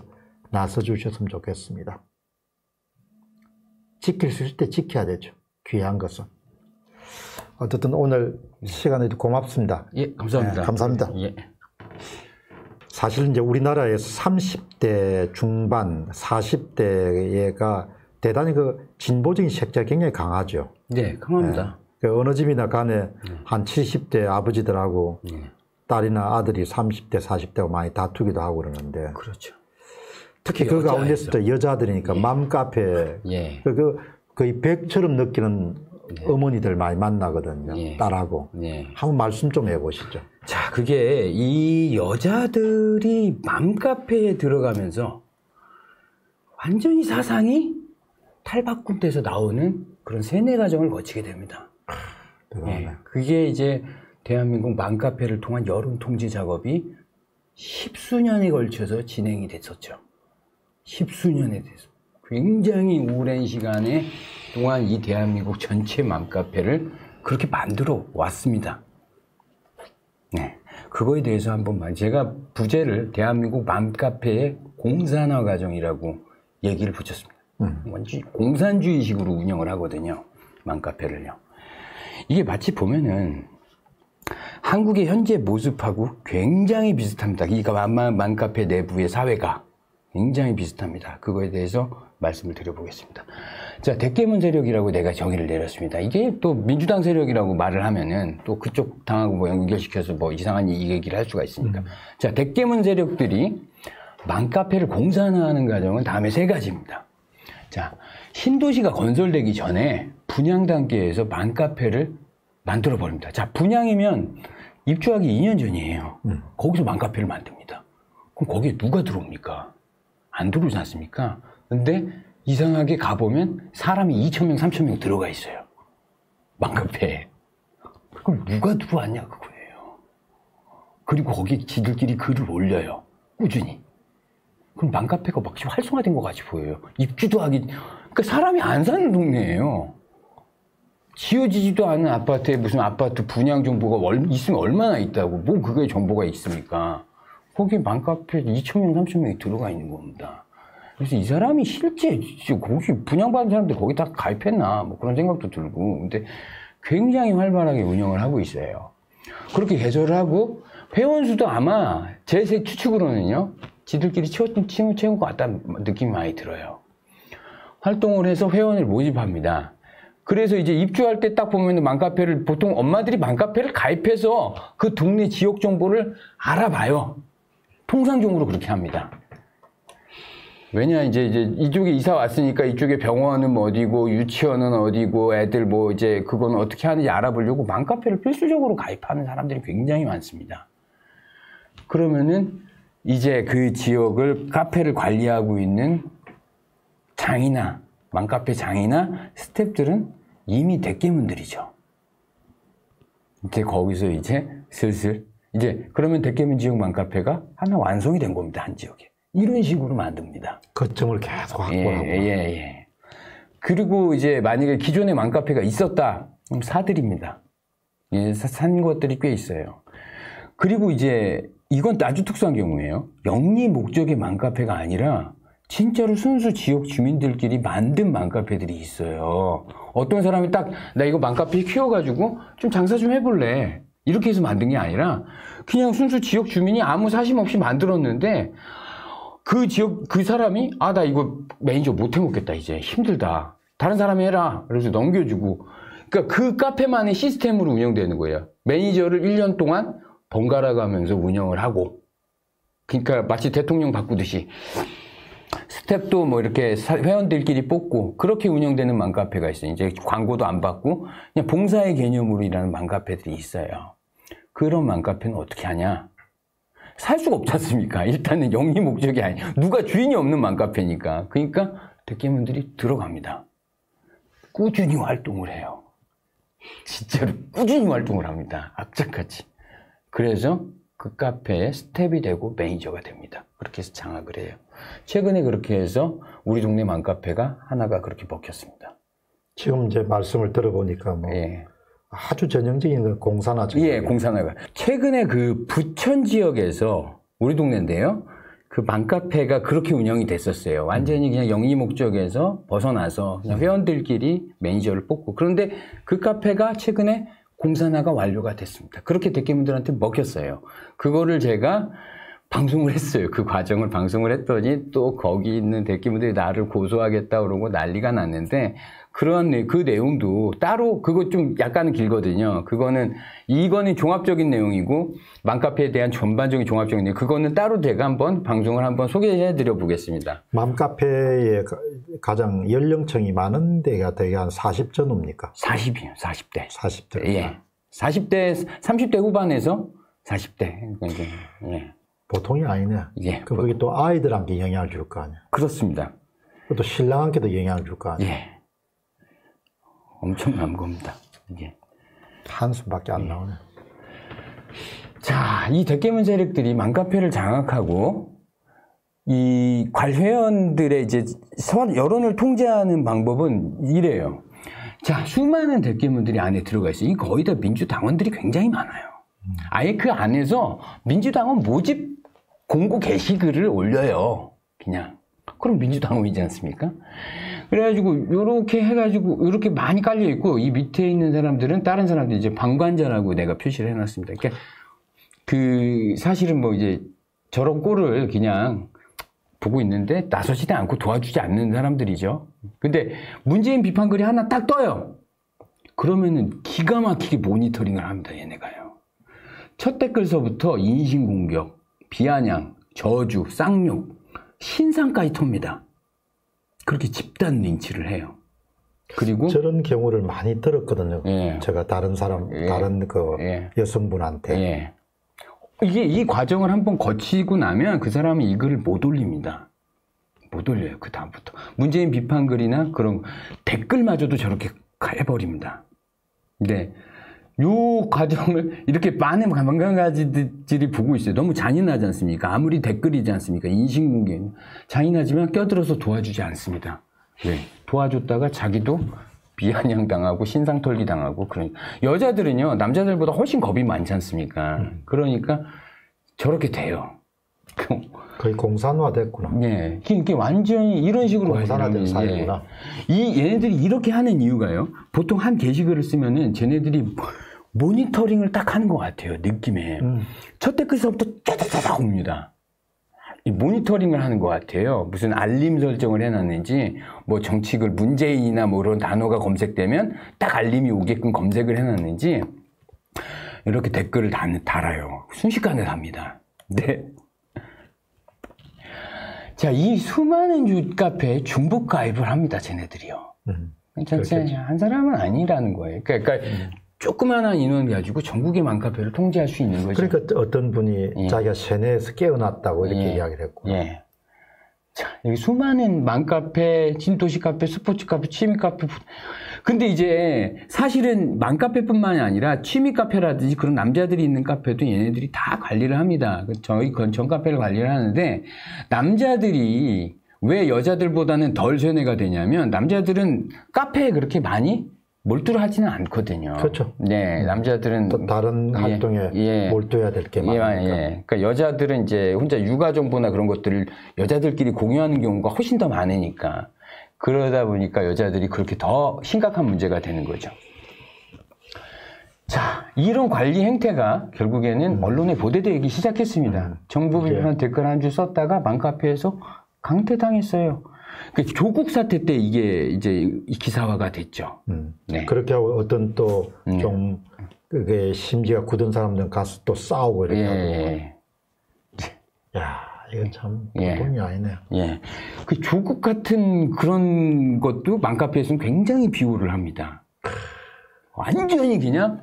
나서 주셨으면 좋겠습니다. 지킬 수 있을 때 지켜야 되죠. 귀한 것은. 어쨌든 오늘 시간에 고맙습니다. 예, 감사합니다. 네, 감사합니다. 예. 사실 이제 우리나라에서 30대 중반, 40대가 대단히 그 진보적인 색채가 굉장히 강하죠. 네, 강합니다. 그 어느 집이나 간에 한 70대 아버지들하고 예. 딸이나 아들이 30대, 40대하고 많이 다투기도 하고 그러는데 그렇죠. 특히 그 여자에서. 가운데서도 여자들이니까 맘카페 예. 그, 그 거의 백처럼 느끼는 어머니들 많이 만나거든요. 예. 딸하고. 예. 한번 말씀 좀 해보시죠. 자, 그게 이 여자들이 맘카페에 들어가면서 완전히 사상이 탈바꿈돼서 나오는 그런 세뇌 과정을 거치게 됩니다. 예, 그게 이제 대한민국 맘카페를 통한 여론 통제 작업이 십수년에 걸쳐서 진행이 됐었죠. 십수년에 돼서. 굉장히 오랜 시간에 동안 이 대한민국 전체 맘카페를 그렇게 만들어 왔습니다. 네. 그거에 대해서 한 번만 제가 부제를 대한민국 맘카페의 공산화 과정이라고 얘기를 붙였습니다. 완전 공산주의식으로 운영을 하거든요. 맘카페를요. 이게 마치 보면은 한국의 현재 모습하고 굉장히 비슷합니다. 이 맘- 맘카페 내부의 사회가 굉장히 비슷합니다. 그거에 대해서 말씀을 드려보겠습니다. 자, 대깨문 세력이라고 내가 정의를 내렸습니다. 이게 또 민주당 세력이라고 말을 하면은 또 그쪽 당하고 뭐 연결시켜서 뭐 이상한 이 얘기를 할 수가 있으니까. 자, 대깨문 세력들이 맘카페를 공산화하는 과정은 다음에 세 가지입니다. 자, 신도시가 건설되기 전에 분양 단계에서 맘카페를 만들어 버립니다. 자, 분양이면 입주하기 2년 전이에요. 거기서 맘카페를 만듭니다. 그럼 거기에 누가 들어옵니까? 안 들어오지 않습니까? 근데 이상하게 가보면 사람이 2,000명, 3,000명 들어가 있어요. 맘카페에. 그럼 누가 들어왔냐, 그거예요. 그리고 거기에 지들끼리 글을 올려요. 꾸준히. 그럼 맘카페가 막 활성화된 것 같이 보여요. 입주도 하기, 그러니까 사람이 안 사는 동네예요. 지어지지도 않은 아파트에 무슨 아파트 분양 정보가 얼- 있으면 얼마나 있다고. 뭐 그게 정보가 있습니까? 거기 맘카페 2,000명, 3,000명이 들어가 있는 겁니다. 그래서 이 사람이 실제 거기 분양받은 사람들 거기 다 가입했나 뭐 그런 생각도 들고 근데 굉장히 활발하게 운영을 하고 있어요. 그렇게 개설을 하고 회원 수도 아마 제 세- 추측으로는요 지들끼리 채워 채워 채운 것 같다는 느낌이 많이 들어요. 활동을 해서 회원을 모집합니다. 그래서 이제 입주할 때 딱 보면 맘카페를 보통 엄마들이 맘카페를 가입해서 그 동네 지역 정보를 알아봐요. 통상적으로 그렇게 합니다. 왜냐 이제 이제 이쪽에 이사 왔으니까 이쪽에 병원은 뭐 어디고 유치원은 어디고 애들 뭐 이제 그건 어떻게 하는지 알아보려고 맘카페를 필수적으로 가입하는 사람들이 굉장히 많습니다. 그러면은 이제 그 지역을 카페를 관리하고 있는 장이나 맘카페 장이나 스탭들은 이미 대깨문들이죠. 이제 거기서 이제 슬슬 이제 그러면 대깨문 지역 맘카페가 하나 완성이 된 겁니다 한 지역에 이런 식으로 만듭니다. 거점을 계속 예, 확보하고. 예, 예. 그리고 이제 만약에 기존에 맘카페가 있었다 그럼 사들입니다. 예, 사- 산 것들이 꽤 있어요. 그리고 이제 이건 아주 특수한 경우예요. 영리 목적의 맘카페가 아니라 진짜로 순수 지역 주민들끼리 만든 맘카페들이 있어요. 어떤 사람이 딱 나 이거 맘카페 키워가지고 좀 장사 좀 해볼래. 이렇게 해서 만든 게 아니라 그냥 순수 지역 주민이 아무 사심 없이 만들었는데 그 지역 그 사람이 아 나 이거 매니저 못 해먹겠다 이제 힘들다 다른 사람이 해라 그래서 넘겨주고 그러니까 그 카페만의 시스템으로 운영되는 거예요 매니저를 1년 동안 번갈아 가면서 운영을 하고 그러니까 마치 대통령 바꾸듯이 스텝도 뭐 이렇게 사- 회원들끼리 뽑고 그렇게 운영되는 맘카페가 있어요 이제 광고도 안 받고 그냥 봉사의 개념으로 일하는 맘카페들이 있어요 그런 맘카페는 어떻게 하냐 살 수가 없지 않습니까? 일단은 영리 목적이 아니 누가 주인이 없는 맘카페니까. 그러니까 대깨문들이 들어갑니다. 꾸준히 활동을 해요. 진짜로 꾸준히 활동을 합니다. 악착같이. 그래서 그 카페에 스태프가 되고 매니저가 됩니다. 그렇게 해서 장악을 해요. 최근에 그렇게 해서 우리 동네 맘카페가 하나가 그렇게 먹혔습니다. 지금 이제 말씀을 들어보니까 뭐 예. 아주 전형적인 그 공산화 예, 공산화가. 최근에 그 부천 지역에서 우리 동네인데요. 그 맘카페가 그렇게 운영이 됐었어요. 완전히 그냥 영리 목적에서 벗어나서 그냥 회원들끼리 매니저를 뽑고. 그런데 그 카페가 최근에 공산화가 완료가 됐습니다. 그렇게 대깨문들한테 먹혔어요. 그거를 제가 방송을 했어요. 그 과정을 방송을 했더니 또 거기 있는 대깨문들이 나를 고소하겠다 그러고 난리가 났는데 그런 내- 그 내용도 따로 그거 좀 약간은 길거든요. 그거는 이거는 종합적인 내용이고 맘카페에 대한 전반적인 종합적인 내용 그거는 따로 제가 한번 방송을 한번 소개해 드려 보겠습니다. 맘카페에 가- 가장 연령층이 많은 데가 되게 한 40전 옵니까? 40이요. 40대. 40대. 예. 40대 30대 후반에서 40대. 그러니까 예. 보통이 아니네. 예. 거기 또 아이들한테 영향을 줄 거 아니야. 그렇습니다. 또 신랑한테도 영향을 줄 거 아니야. 예. 엄청난 겁니다. 이게. 한숨밖에 안 나오네. 자, 이 대깨문 세력들이 맘카페를 장악하고 이 관회원들의 이제 서- 여론을 통제하는 방법은 이래요. 자, 수많은 대깨문들이 안에 들어가 있어요. 이 거의 다 민주당원들이 굉장히 많아요. 아예 그 안에서 민주당원 모집 공고 게시글을 올려요. 그냥. 그럼 민주당원이지 않습니까? 그래가지고 요렇게 해가지고 이렇게 많이 깔려 있고 이 밑에 있는 사람들은 다른 사람들 이제 방관자라고 내가 표시를 해놨습니다. 그러니까 그 사실은 뭐 이제 저런 꼴을 그냥 보고 있는데 나서지도 않고 도와주지 않는 사람들이죠. 근데 문재인 비판글이 하나 딱 떠요. 그러면은 기가 막히게 모니터링을 합니다. 얘네가요. 첫 댓글서부터 인신공격, 비아냥, 저주, 쌍욕, 신상까지 톱니다. 그렇게 집단 린치를 해요. 그리고 저런 경우를 많이 들었거든요. 예. 제가 다른 사람, 예. 다른 그 예. 여성분한테. 예. 이게 이 과정을 한번 거치고 나면 그 사람은 이 글을 못 올립니다. 못 올려요. 그 다음부터 문재인 비판 글이나 그런 댓글마저도 저렇게 해버립니다. 근데 요 과정을 이렇게 많은 관광가지들이 보고 있어요. 너무 잔인하지 않습니까? 아무리 댓글이지 않습니까? 인신공격 잔인하지만 껴들어서 도와주지 않습니다. 왜? 도와줬다가 자기도 비아냥 당하고 신상 털기 당하고 그런 여자들은요 남자들보다 훨씬 겁이 많지 않습니까? 그러니까 저렇게 돼요. 거의 공산화 됐구나. 예, 이게 완전히 이런 식으로 공산화된 사회구나. 이 얘네들이 이렇게 하는 이유가요. 보통 한 게시글을 쓰면은 쟤네들이 모니터링을 딱 하는 것 같아요. 느낌에 음. 첫 댓글서부터 짜자자작 옵니다. 이 모니터링을 하는 것 같아요. 무슨 알림 설정을 해놨는지, 뭐 정치글 문재인이나 뭐 이런 단어가 검색되면 딱 알림이 오게끔 검색을 해놨는지, 이렇게 댓글을 다, 달아요. 순식간에 답니다. 네. 자, 이 수많은 유카페에 중복 가입을 합니다, 쟤네들이요. 음. 진짜 한 사람은 아니라는 거예요. 그러니까, 그러니까 조그마한 인원 가지고 전국의 맘카페를 통제할 수 있는 거죠. 그러니까 어떤 분이 자기가 세뇌에서 깨어났다고 이렇게 예. 이야기를 했고. 예. 자, 여기 수많은 맘카페, 진도시 카페, 스포츠 카페, 취미 카페. 근데 이제 사실은 맘카페뿐만이 아니라 취미 카페라든지 그런 남자들이 있는 카페도 얘네들이 다 관리를 합니다. 그 저희 건전 카페를 관리를 하는데 남자들이 왜 여자들보다는 덜 세뇌가 되냐면 남자들은 카페에 그렇게 많이 몰두를 하지는 않거든요. 그렇죠. 네, 남자들은 또 다른 예, 활동에 예. 몰두해야 될게 예, 많으니까. 예. 그러니까 여자들은 이제 혼자 육아 정보나 그런 것들을 여자들끼리 공유하는 경우가 훨씬 더 많으니까 그러다 보니까 여자들이 그렇게 더 심각한 문제가 되는 거죠. 자, 이런 관리 행태가 결국에는 언론에 보도되기 시작했습니다. 정부 비판 댓글 한 줄 썼다가 맘카페에서 강퇴당했어요. 그 조국 사태 때 이게 이제 이 기사화가 됐죠. 음. 네. 그렇게 하고 어떤 또좀 그게 심지가 굳은 사람들은 가서 또 싸우고 이렇게 하고. 예. 야, 이건 참 예. 보통이 아니네요. 예. 그 조국 같은 그런 것도 맘카페에서는 굉장히 비호를 합니다. 완전히 그냥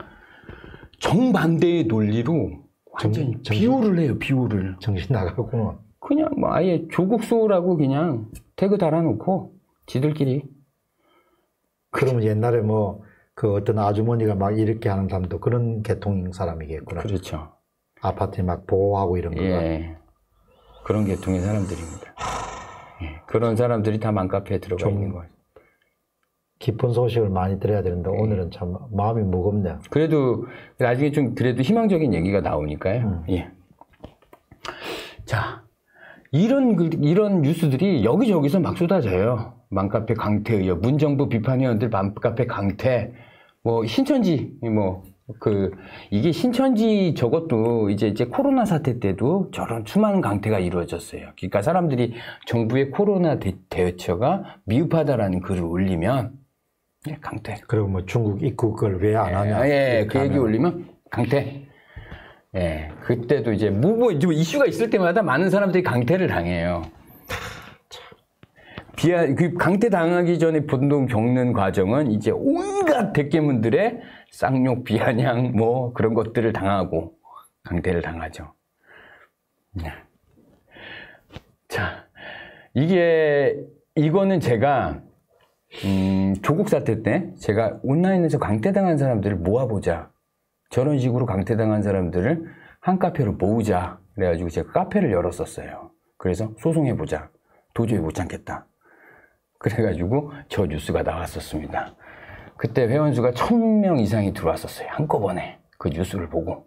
정반대의 논리로 완전히 정- 비호를 해요, 비호를. 정신 나가구나. 그냥 뭐 아예 조국 수호라고 그냥 태그 달아놓고 지들끼리. 그러면 옛날에 뭐 그 어떤 아주머니가 막 이렇게 하는 사람도 그런 계통 사람이겠구나. 그렇죠. 아파트에 막 보호하고 이런 거. 예. 그런 계통의 사람들입니다. 예. 그런 사람들이 다 맘카페에 들어가 있는 거예요. 깊은 소식을 많이 들어야 되는데 예. 오늘은 참 마음이 무겁네요. 그래도 나중에 좀 그래도 희망적인 얘기가 나오니까요. 예. 자, 이런 글- 이런 뉴스들이 여기저기서 막 쏟아져요. 맘카페 강퇴 의혹, 문정부 비판 의원들 맘카페 강퇴, 뭐 신천지 뭐 그 이게 신천지 저것도 이제 이제 코로나 사태 때도 저런 수많은 강퇴가 이루어졌어요. 그러니까 사람들이 정부의 코로나 대, 대처가 미흡하다라는 글을 올리면 예, 강퇴. 그리고 뭐 중국 입국을 왜 안 하냐. 아, 예, 이렇게 그 얘기 올리면 강퇴. 예, 그때도 이제 무뭐 이제 이슈가 있을 때마다 많은 사람들이 강퇴를 당해요. 비하 그 강퇴 당하기 전에 분동 겪는 과정은 이제 온갖 대깨문들의 쌍욕 비아냥 뭐 그런 것들을 당하고 강퇴를 당하죠. 네. 자, 이게 이거는 제가 음, 조국 사태 때 제가 온라인에서 강퇴당한 사람들을 모아보자. 저런 식으로 강퇴당한 사람들을 한 카페로 모으자. 그래가지고 제가 카페를 열었었어요. 그래서 소송해보자. 도저히 못 참겠다. 그래가지고 저 뉴스가 나왔었습니다. 그때 회원수가 천 명 이상이 들어왔었어요. 한꺼번에. 그 뉴스를 보고.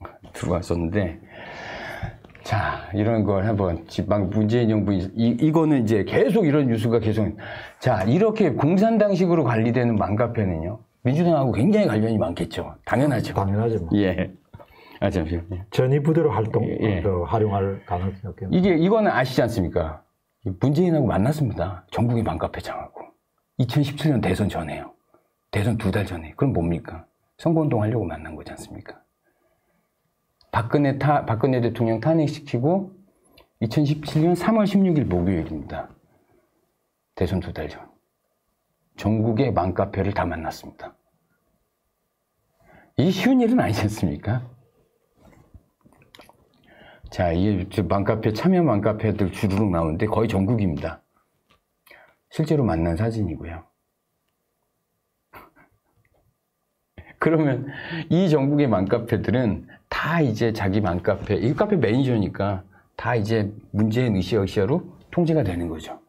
들어왔었는데, 자, 이런 걸 한번 지방 문재인 정부 이, 이거는 이제 계속 이런 뉴스가 계속 자, 이렇게 공산당식으로 관리되는 맘카페는요. 민주당하고 굉장히 관련이 많겠죠. 당연하죠. 당연하지 뭐. 예. 아, 잠시만요. 전위부대로 활동 예. 그 활용할 가능성이 없겠네. 이게 이거는 아시지 않습니까? 문재인하고 만났습니다. 전국의 맘카페장하고 2017년 대선 전에요. 대선 두 달 전에. 그럼 뭡니까? 선거운동 하려고 만난 거지 않습니까? 박근혜 타, 박근혜 대통령 탄핵시키고 2017년 3월 16일 목요일입니다. 대선 두 달 전. 전국의 맘카페를 다 만났습니다. 이 쉬운 일은 아니지 않습니까? 자, 이게 저 맘카페, 참여 맘카페들 주르륵 나오는데 거의 전국입니다. 실제로 만난 사진이고요. 그러면 이 전국의 맘카페들은 다 이제 자기 맘카페, 이 카페 매니저니까 다 이제 문재인 으쌰으쌰로 통제가 되는 거죠.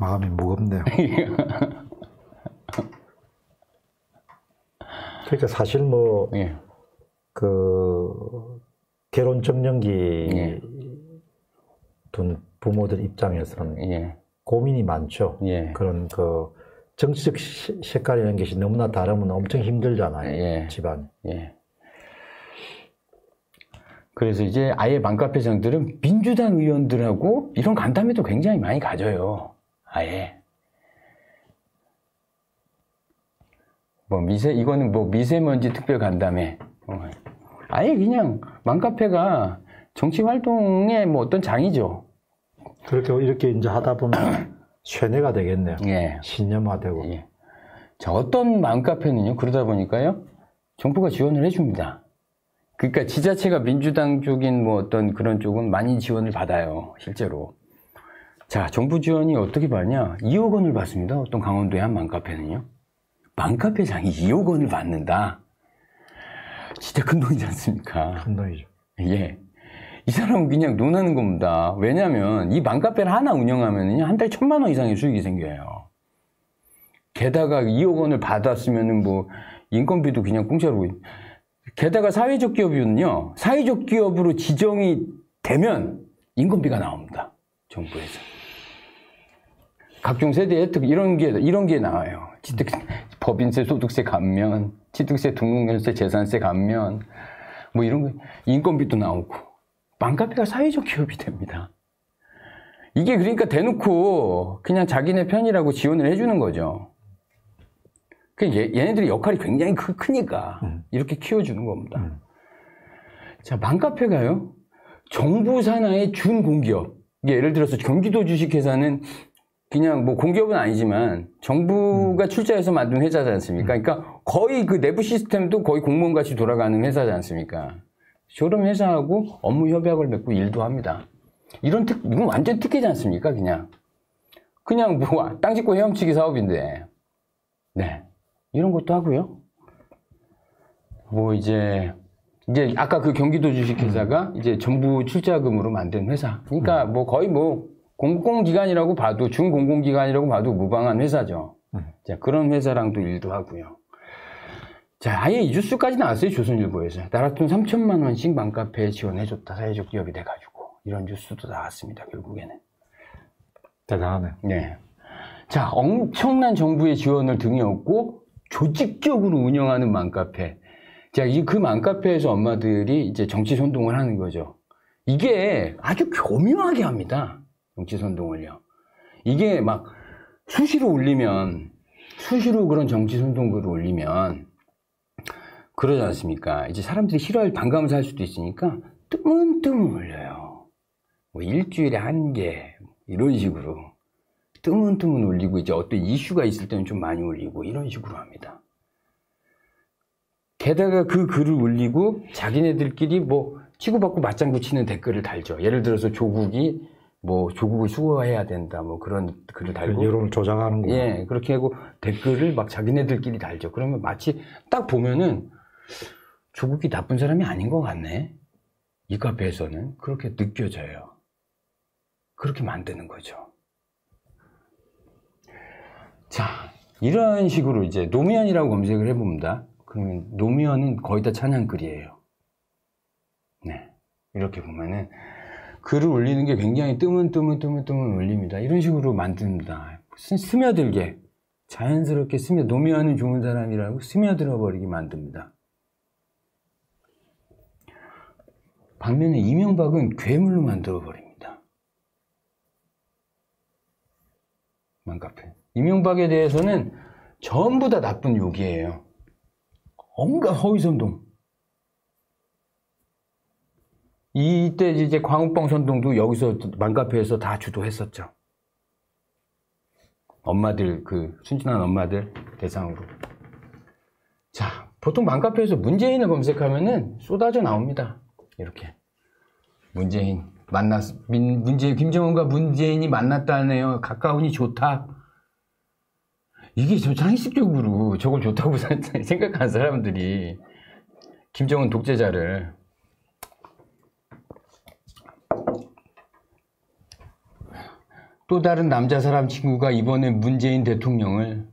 마음이 무겁네요. 그러니까 사실 뭐 예. 그 결혼 정년기 예. 둔 부모들 입장에서는 예. 고민이 많죠. 예. 그런 그 정치적 시- 색깔이라는 것이 너무나 다르면 엄청 힘들잖아요. 예. 집안. 예. 그래서 이제 아예 맘카페장들은 민주당 의원들하고 이런 간담회도 굉장히 많이 가져요. 아예. 뭐 미세, 이거는 뭐 미세먼지 특별 간담회. 어. 아예 그냥 맘카페가 정치 활동의 뭐 어떤 장이죠. 그렇게 이렇게 이제 하다 보면 쇠뇌가 되겠네요. 예. 신념화되고. 예. 자, 어떤 맘카페는요, 그러다 보니까요, 정부가 지원을 해줍니다. 그러니까 지자체가 민주당 쪽인 뭐 어떤 그런 쪽은 많이 지원을 받아요, 실제로. 자, 정부 지원이 어떻게 받냐? 2억 원을 받습니다. 어떤 강원도의 한 맘카페는요. 맘카페장이 2억 원을 받는다. 진짜 큰 돈이지 않습니까? 큰 돈이죠. 예. 이 사람은 그냥 논하는 겁니다. 왜냐하면 이 맘카페를 하나 운영하면 한달 천만 원 이상의 수익이 생겨요. 게다가 2억 원을 받았으면은 뭐 인건비도 그냥 공짜로. 게다가 사회적 기업은요, 사회적 기업으로 지정이 되면 인건비가 나옵니다. 정부에서. 각종 세대 혜택 이런 게 이런 게 나와요. 취득 법인세, 소득세 감면, 취득세, 등록연세, 재산세 감면, 뭐 이런 거 인건비도 나오고 맘카페가 사회적 기업이 됩니다. 이게 그러니까 대놓고 그냥 자기네 편이라고 지원을 해주는 거죠. 그 얘, 얘네들이 역할이 굉장히 크, 크니까 이렇게 키워주는 겁니다. 자, 맘카페가요. 정부 산하의 준공기업. 예를 들어서 경기도 주식회사는 그냥 뭐 공기업은 아니지만 정부가 출자해서 만든 회사지 않습니까? 그러니까 거의 그 내부 시스템도 거의 공무원 같이 돌아가는 회사지 않습니까? 저런 회사하고 업무 협약을 맺고 일도 합니다. 이런 특, 이건 완전 특혜지 않습니까? 그냥. 그냥 뭐, 땅 짓고 헤엄치기 사업인데. 네. 이런 것도 하고요. 뭐 이제, 이제 아까 그 경기도 주식회사가 이제 정부 출자금으로 만든 회사. 그러니까 뭐 거의 뭐 공공기관이라고 봐도, 준공공기관이라고 봐도 무방한 회사죠. 자, 그런 회사랑도 일도 하고요. 자, 아예 이 뉴스까지 나왔어요, 조선일보에서. 나라돈 3천만 원씩 맘카페에 지원해줬다, 사회적 기업이 돼가지고. 이런 뉴스도 나왔습니다, 결국에는. 대단하네. 네. 자, 엄청난 정부의 지원을 등에 업고 조직적으로 운영하는 맘카페. 자, 이 그 맘카페에서 엄마들이 이제 정치 선동을 하는 거죠. 이게 아주 교묘하게 합니다. 정치 선동을요. 이게 막 수시로 올리면, 수시로 그런 정치 선동 글을 올리면, 그러지 않습니까? 이제 사람들이 싫어할 반감을 살 수도 있으니까 뜨문뜨문 올려요. 뭐 일주일에 한 개, 이런 식으로. 뜨문뜨문 올리고 이제 어떤 이슈가 있을 때는 좀 많이 올리고 이런 식으로 합니다. 게다가 그 글을 올리고 자기네들끼리 뭐 치고받고 맞장구 치는 댓글을 달죠. 예를 들어서 조국이 뭐 조국을 수호해야 된다 뭐 그런 글을 달고 여론을 조작하는 거. 예 그렇게 하고 댓글을 막 자기네들끼리 달죠. 그러면 마치 딱 보면은 조국이 나쁜 사람이 아닌 것 같네. 이 카페에서는 그렇게 느껴져요. 그렇게 만드는 거죠. 자, 이런 식으로 이제 노무현이라고 검색을 해봅니다. 그러면 노무현은 거의 다 찬양글이에요. 네. 이렇게 보면은 글을 올리는 게 굉장히 뜨문 뜨문 뜨문 뜨문 올립니다. 이런 식으로 만듭니다. 스- 스며들게. 자연스럽게 스며, 노무현은 좋은 사람이라고 스며들어 버리게 만듭니다. 반면에 이명박은 괴물로 만들어 버립니다. 맘카페. 이명박에 대해서는 전부 다 나쁜 욕이에요. 온갖 허위선동. 이때 이제 광우병 선동도 여기서 맘카페에서 다 주도했었죠. 엄마들, 그, 순진한 엄마들 대상으로. 자, 보통 맘카페에서 문재인을 검색하면은 쏟아져 나옵니다. 이렇게. 문재인, 만났, 민, 문재인, 김정은과 문재인이 만났다네요. 가까우니 좋다. 이게 저 상식적으로 저걸 좋다고 생각하는 사람들이 김정은 독재자를 또 다른 남자 사람 친구가 이번에 문재인 대통령을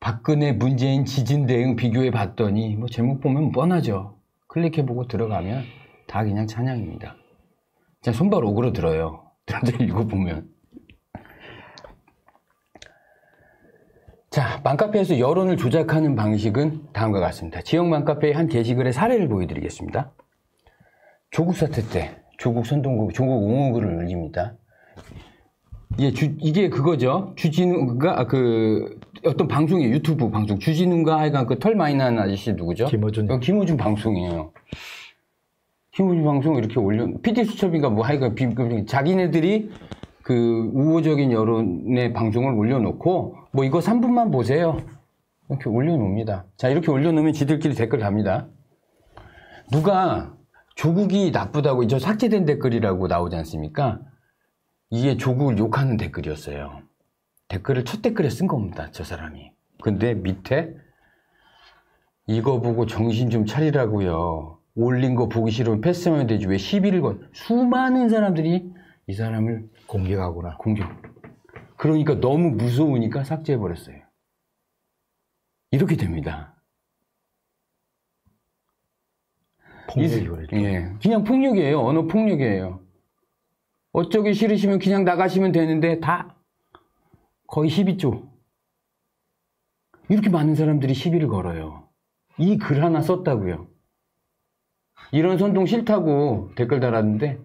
박근혜 문재인 지진 대응 비교해 봤더니 뭐 제목 보면 뻔하죠. 클릭해 보고 들어가면 다 그냥 찬양입니다. 자 손발 오그러 들어요. 들어들 읽어보면. 자, 맘카페에서 여론을 조작하는 방식은 다음과 같습니다. 지역 맘카페의 한 게시글의 사례를 보여드리겠습니다. 조국 사태 때 조국 선동국, 조국 옹호글을 올립니다. 이게 주, 이게 그거죠. 주진우가 아, 그 어떤 방송이에요. 유튜브 방송. 주진우가 하여간 그 털 많이 나는 아저씨 누구죠? 김어준. 어, 김어준 방송이에요. 김어준 방송 이렇게 올려 PD 수첩인가 뭐 하여간 비, 그 자기네들이 그 우호적인 여론의 방송을 올려놓고 뭐 이거 3분만 보세요. 이렇게 올려놓습니다. 자 이렇게 올려놓으면 지들끼리 댓글 답니다. 누가 조국이 나쁘다고 저 삭제된 댓글이라고 나오지 않습니까? 이게 조국을 욕하는 댓글이었어요. 댓글을 첫 댓글에 쓴 겁니다. 저 사람이. 근데 밑에 이거 보고 정신 좀 차리라고요. 올린 거 보기 싫으면 패스하면 되지 왜 시비를 건 수많은 사람들이 이 사람을 공격하구나. 공격. 그러니까 너무 무서우니까 삭제해버렸어요. 이렇게 됩니다. 폭력이 이- 그랬죠. 예, 그냥 폭력이에요. 언어 폭력이에요. 어쩌기 싫으시면 그냥 나가시면 되는데 다 거의 12조. 이렇게 많은 사람들이 시비를 걸어요. 이 글 하나 썼다고요. 이런 선동 싫다고 댓글 달았는데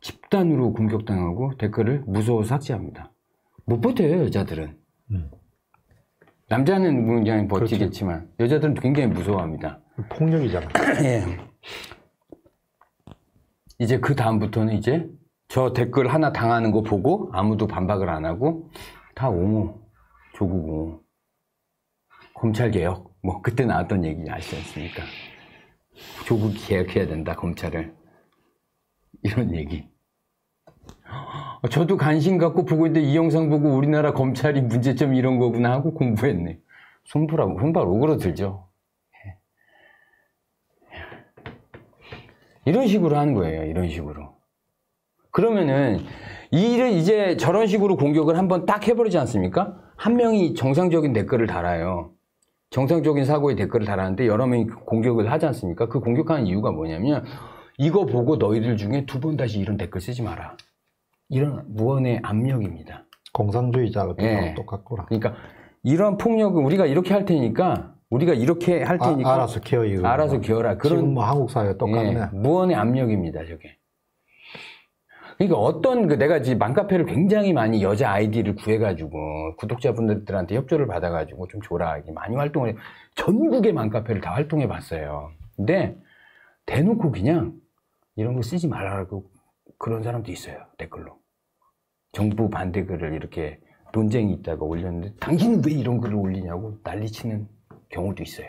집단으로 공격당하고 댓글을 무서워서 삭제합니다. 못 버텨요, 여자들은. 음. 남자는 굉장히 버티겠지만 여자들은 굉장히 무서워합니다. 폭력이잖아. 예. 이제 그 다음부터는 이제 저 댓글 하나 당하는 거 보고 아무도 반박을 안 하고 다 옹호, 조국 옹호, 검찰 개혁 뭐 그때 나왔던 얘기 아시지 않습니까? 조국 개혁해야 된다 검찰을 이런 얘기. 저도 관심 갖고 보고 있는데 이 영상 보고 우리나라 검찰이 문제점 이런 거구나 하고 공부했네. 손부라고 손발 오그러들죠. 이런 식으로 하는 거예요. 이런 식으로. 그러면은 이를 이제 저런 식으로 공격을 한번 딱 해버리지 않습니까? 한 명이 정상적인 댓글을 달아요. 정상적인 사고의 댓글을 달았는데 여러 명이 공격을 하지 않습니까? 그 공격하는 이유가 뭐냐면 이거 보고 너희들 중에 두 번 다시 이런 댓글 쓰지 마라. 이런 무언의 압력입니다. 공산주의자가 예. 똑같구나. 그러니까 이런 폭력은 우리가 이렇게 할 테니까 우리가 이렇게 할 아, 테니까 알아서 키워 이거. 알아서 기어라. 지금 그런 뭐 한국 사회 똑같네. 예, 무언의 압력입니다, 저게. 그러니까 어떤 그 내가 지금 맘카페를 굉장히 많이 여자 아이디를 구해가지고 구독자분들한테 협조를 받아가지고 좀 줘라 이렇게 많이 활동을 해. 전국의 맘카페를 다 활동해 봤어요. 근데 대놓고 그냥 이런 거 쓰지 말라고 그런 사람도 있어요 댓글로. 정부 반대 글을 이렇게 논쟁이 있다가 올렸는데 당신은 왜 이런 글을 올리냐고 난리치는 경우도 있어요.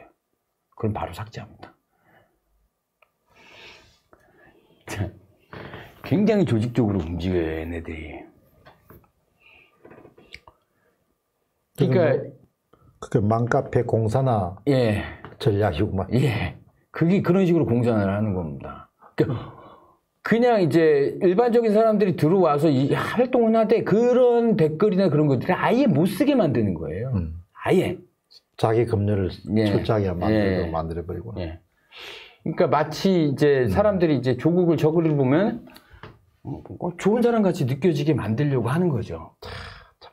그럼 바로 삭제합니다. 자, 굉장히 조직적으로 움직여요, 얘네들이. 그러니까, 그 맘카페 공사나 예, 전략이구만. 예. 그게 그런 식으로 공산을 하는 겁니다. 그러니까 그냥 이제 일반적인 사람들이 들어와서 이 활동을 하되 그런 댓글이나 그런 것들을 아예 못 쓰게 만드는 거예요. 음. 아예. 자기 검열을 예. 철저하게 만들어 예. 만들어 버리고. 예. 그러니까 마치 이제 사람들이 이제 조국을 저글을 보면 어, 좋은 사람 같이 느껴지게 만들려고 하는 거죠.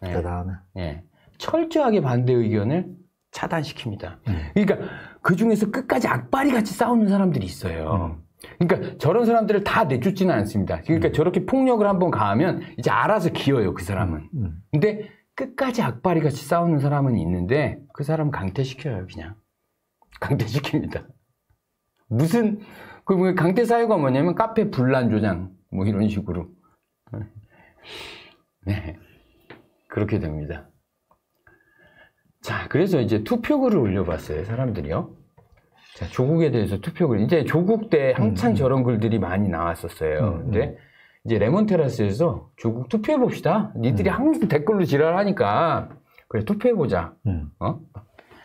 예. 대단하네. 예. 철저하게 반대 의견을 차단시킵니다. 음. 그러니까 그 중에서 끝까지 악바리 같이 싸우는 사람들이 있어요. 그러니까 저런 사람들을 다 내쫓지는 않습니다. 그러니까 저렇게 폭력을 한번 가하면 이제 알아서 기어요, 그 사람은. 음. 근데 끝까지 악바리 같이 싸우는 사람은 있는데 그 사람 강퇴시켜요, 그냥. 강퇴시킵니다. 무슨 그뭐 강퇴 사유가 뭐냐면 카페 분란 조장 뭐 이런 식으로. 네. 그렇게 됩니다. 자, 그래서 이제 투표글을 올려봤어요, 사람들이요. 자, 조국에 대해서 투표글. 이제 조국 때 한창 저런 글들이 많이 나왔었어요. 음, 근데 이제 레몬 테라스에서 조국 투표해봅시다. 니들이 항상 댓글로 지랄하니까. 그래, 투표해보자. 음. 어?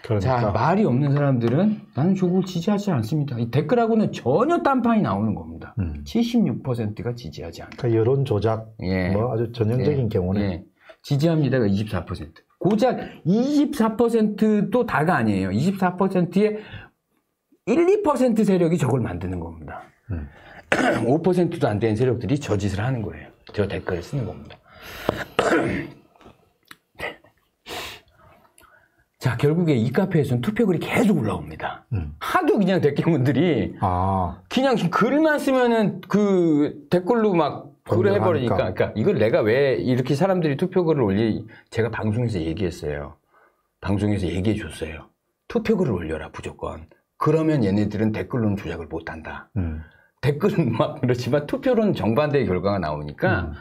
그러니까 자, 말이 없는 사람들은 나는 조국을 지지하지 않습니다. 이 댓글하고는 전혀 딴판이 나오는 겁니다. 음. 76%가 지지하지 않다. 그 여론 조작 예. 뭐 아주 전형적인 경우네. 예. 지지합니다가 24%. 고작 24%도 다가 아니에요. 24%의 1, 2% 세력이 저걸 만드는 겁니다. 음. 5%도 안 되는 세력들이 저 짓을 하는 거예요. 저 댓글을 쓰는 겁니다. 자, 결국에 이 카페에서는 투표글이 계속 올라옵니다. 음. 하도 그냥 댓글분들이 아, 그냥 글만 쓰면은 그 댓글로 막 글을 해버리니까. 그러니까 이걸 내가 왜 이렇게 사람들이 투표글을 올리, 제가 방송에서 얘기했어요. 방송에서 얘기해 줬어요. 투표글을 올려라, 무조건. 그러면 얘네들은 댓글로는 조작을 못 한다. 음. 댓글은 막 그렇지만 투표로는 정반대의 결과가 나오니까 음.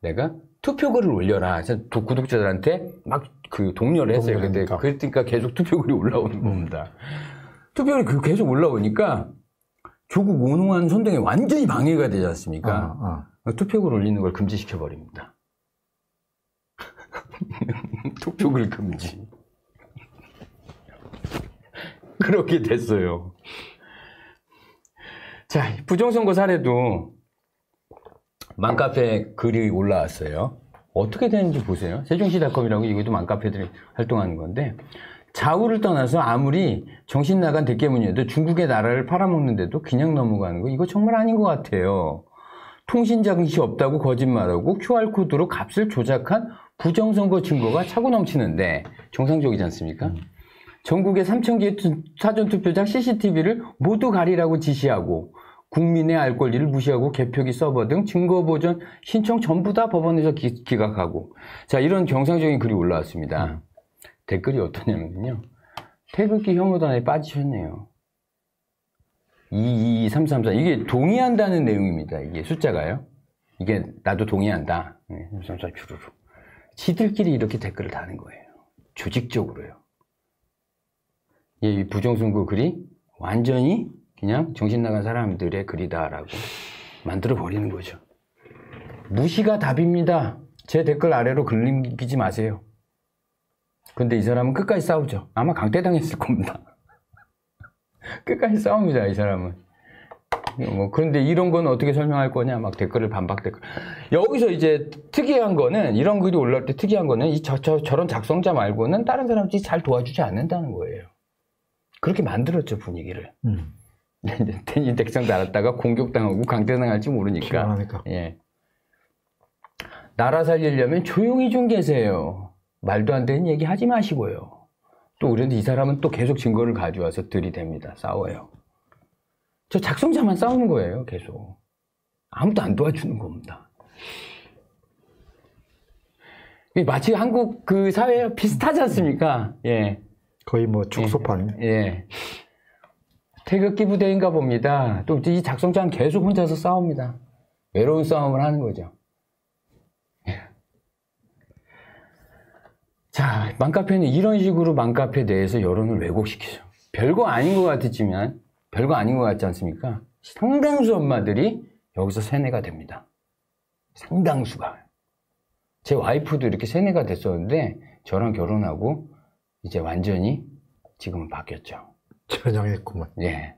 내가 투표글을 올려라. 그래서 도- 구독자들한테 막그 독려를 했어요. 근데. 그러니까 계속 투표글이 올라오는 겁니다. 투표글이 그 계속 올라오니까 조국 온화한 선동에 완전히 방해가 되지 않습니까? 아, 아. 투표글 올리는 걸 금지시켜 버립니다. 투표글 금지. 그렇게 됐어요. 자, 부정선거 사례도 맘카페 글이 올라왔어요. 어떻게 되는지 보세요. 세종시닷컴이라고 이것도 맘카페들이 활동하는 건데 좌우를 떠나서 아무리 정신 나간 대깨문이어도 중국의 나라를 팔아먹는데도 그냥 넘어가는 거 이거 정말 아닌 것 같아요. 통신 장치 없다고 거짓말하고 QR코드로 값을 조작한 부정선거 증거가 차고 넘치는데 정상적이지 않습니까? 전국의 3천 개의 투- 사전투표장 CCTV를 모두 가리라고 지시하고 국민의 알 권리를 무시하고 개표기 서버 등 증거 보전 신청 전부 다 법원에서 기, 각하고. 자, 이런 정상적인 글이 올라왔습니다. 댓글이 어떠냐면요. 태극기 혐오단에 빠지셨네요. 22334 이게 동의한다는 내용입니다. 이게 숫자가요. 이게 나도 동의한다. 네, 334 주르르. 지들끼리 이렇게 댓글을 다는 거예요. 조직적으로요. 이 부정선거 글이 완전히 그냥 정신 나간 사람들의 글이다라고 만들어 버리는 거죠. 무시가 답입니다. 제 댓글 아래로 글 남기지 마세요. 근데 이 사람은 끝까지 싸우죠. 아마 강퇴당했을 겁니다. 끝까지 싸웁니다, 이 사람은. 뭐 그런데 이런 건 어떻게 설명할 거냐 막 댓글을 반박 댓글 여기서 이제 특이한 거는 이런 글이 올라올 때 특이한 거는 이 저, 저, 저런 작성자 말고는 다른 사람들이 잘 도와주지 않는다는 거예요 그렇게 만들었죠 분위기를 음. 이 댓글 달았다가 공격당하고 강퇴당할지 모르니까 피곤하니까. 예. 나라 살리려면 조용히 좀 계세요. 말도 안 되는 얘기 하지 마시고요. 또 그런데 이 사람은 또 계속 증거를 가져와서 들이댑니다. 싸워요. 저 작성자만 싸우는 거예요, 계속. 아무도 안 도와주는 겁니다. 마치 한국 그 사회와 비슷하지 않습니까? 예. 거의 뭐 축소판. 예. 태극기 부대인가 봅니다. 또 이 작성자는 계속 혼자서 싸웁니다. 외로운 싸움을 하는 거죠. 예. 자, 맘카페는 이런 식으로 맘카페 내에서 여론을 왜곡시키죠. 별거 아닌 것 같았지만, 별거 아닌 것 같지 않습니까? 상당수 엄마들이 여기서 세뇌가 됩니다. 상당수가. 제 와이프도 이렇게 세뇌가 됐었는데, 저랑 결혼하고, 이제 완전히 지금은 바뀌었죠. 전향했구만. 예.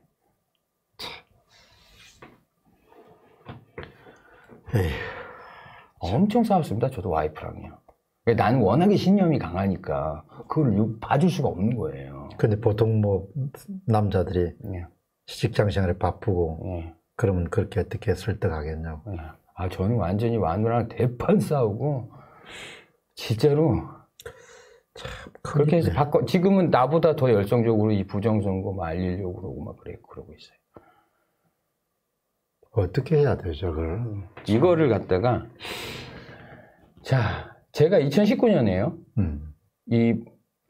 엄청 싸웠습니다. 저도 와이프랑요. 나는 워낙에 신념이 강하니까 그걸 유- 봐줄 수가 없는 거예요. 근데 보통 뭐 남자들이 예. 직장 생활에 바쁘고 예. 그러면 그렇게 어떻게 설득하겠냐고. 예. 아 저는 완전히 마누라랑 대판 싸우고 진짜로 그렇게 해서 바꿔 지금은 나보다 더 열성적으로 이 부정선거 뭐 알리려고 그러고 막 그래 그러고 있어요. 어떻게 해야 되죠, 그걸? 이거를 갖다가 자 제가 2019년에요. 음. 이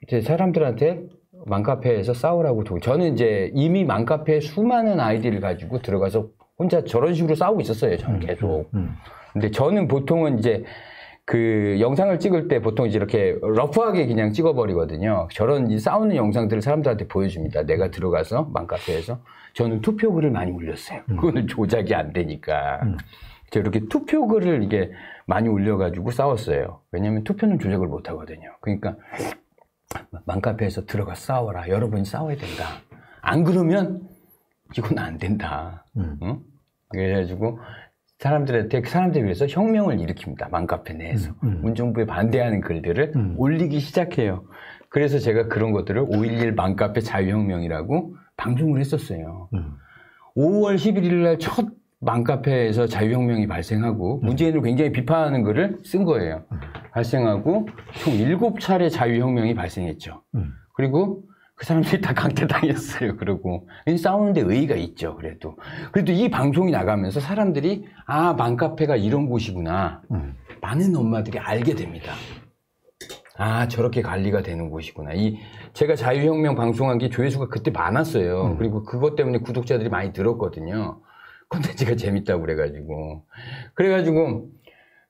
이제 사람들한테 맘카페에서 싸우라고 두고 저는 이제 이미 맘카페에 수많은 아이디를 가지고 들어가서 혼자 저런 식으로 싸우고 있었어요. 저는 계속. 음. 근데 저는 보통은 이제 그 영상을 찍을 때 보통 이제 이렇게 러프하게 그냥 찍어버리거든요. 저런 이 싸우는 영상들을 사람들한테 보여줍니다. 내가 들어가서 맘카페에서 저는 투표글을 많이 올렸어요. 그거는 조작이 안 되니까. 저 이렇게 투표글을 이게 많이 올려가지고 싸웠어요. 왜냐면 투표는 조작을 못 하거든요. 그러니까 맘카페에서 들어가 싸워라. 여러분이 싸워야 된다. 안 그러면 이건 안 된다. 음. 응? 그래가지고 사람들한테 사람들에 위해서 혁명을 일으킵니다. 맘카페 내에서 음, 문정부에 반대하는 글들을 음. 올리기 시작해요. 그래서 제가 그런 것들을 5.11 맘카페 자유혁명이라고 방송을 했었어요. 음. 5월 11일 날 첫 맘카페에서 자유혁명이 발생하고 문재인을 굉장히 비판하는 글을 쓴 거예요. 발생하고 총 7차례 자유혁명이 발생했죠. 음. 그리고 그 사람들이 다 강퇴당했어요. 그러고 싸우는데 의의가 있죠. 그래도 그래도 이 방송이 나가면서 사람들이 아 맘카페가 이런 곳이구나. 음. 많은 엄마들이 알게 됩니다. 아 저렇게 관리가 되는 곳이구나. 이 제가 자유혁명 방송한 게 조회수가 그때 많았어요. 그리고 그것 때문에 구독자들이 많이 늘었거든요. 콘텐츠가 재밌다고 그래가지고 그래가지고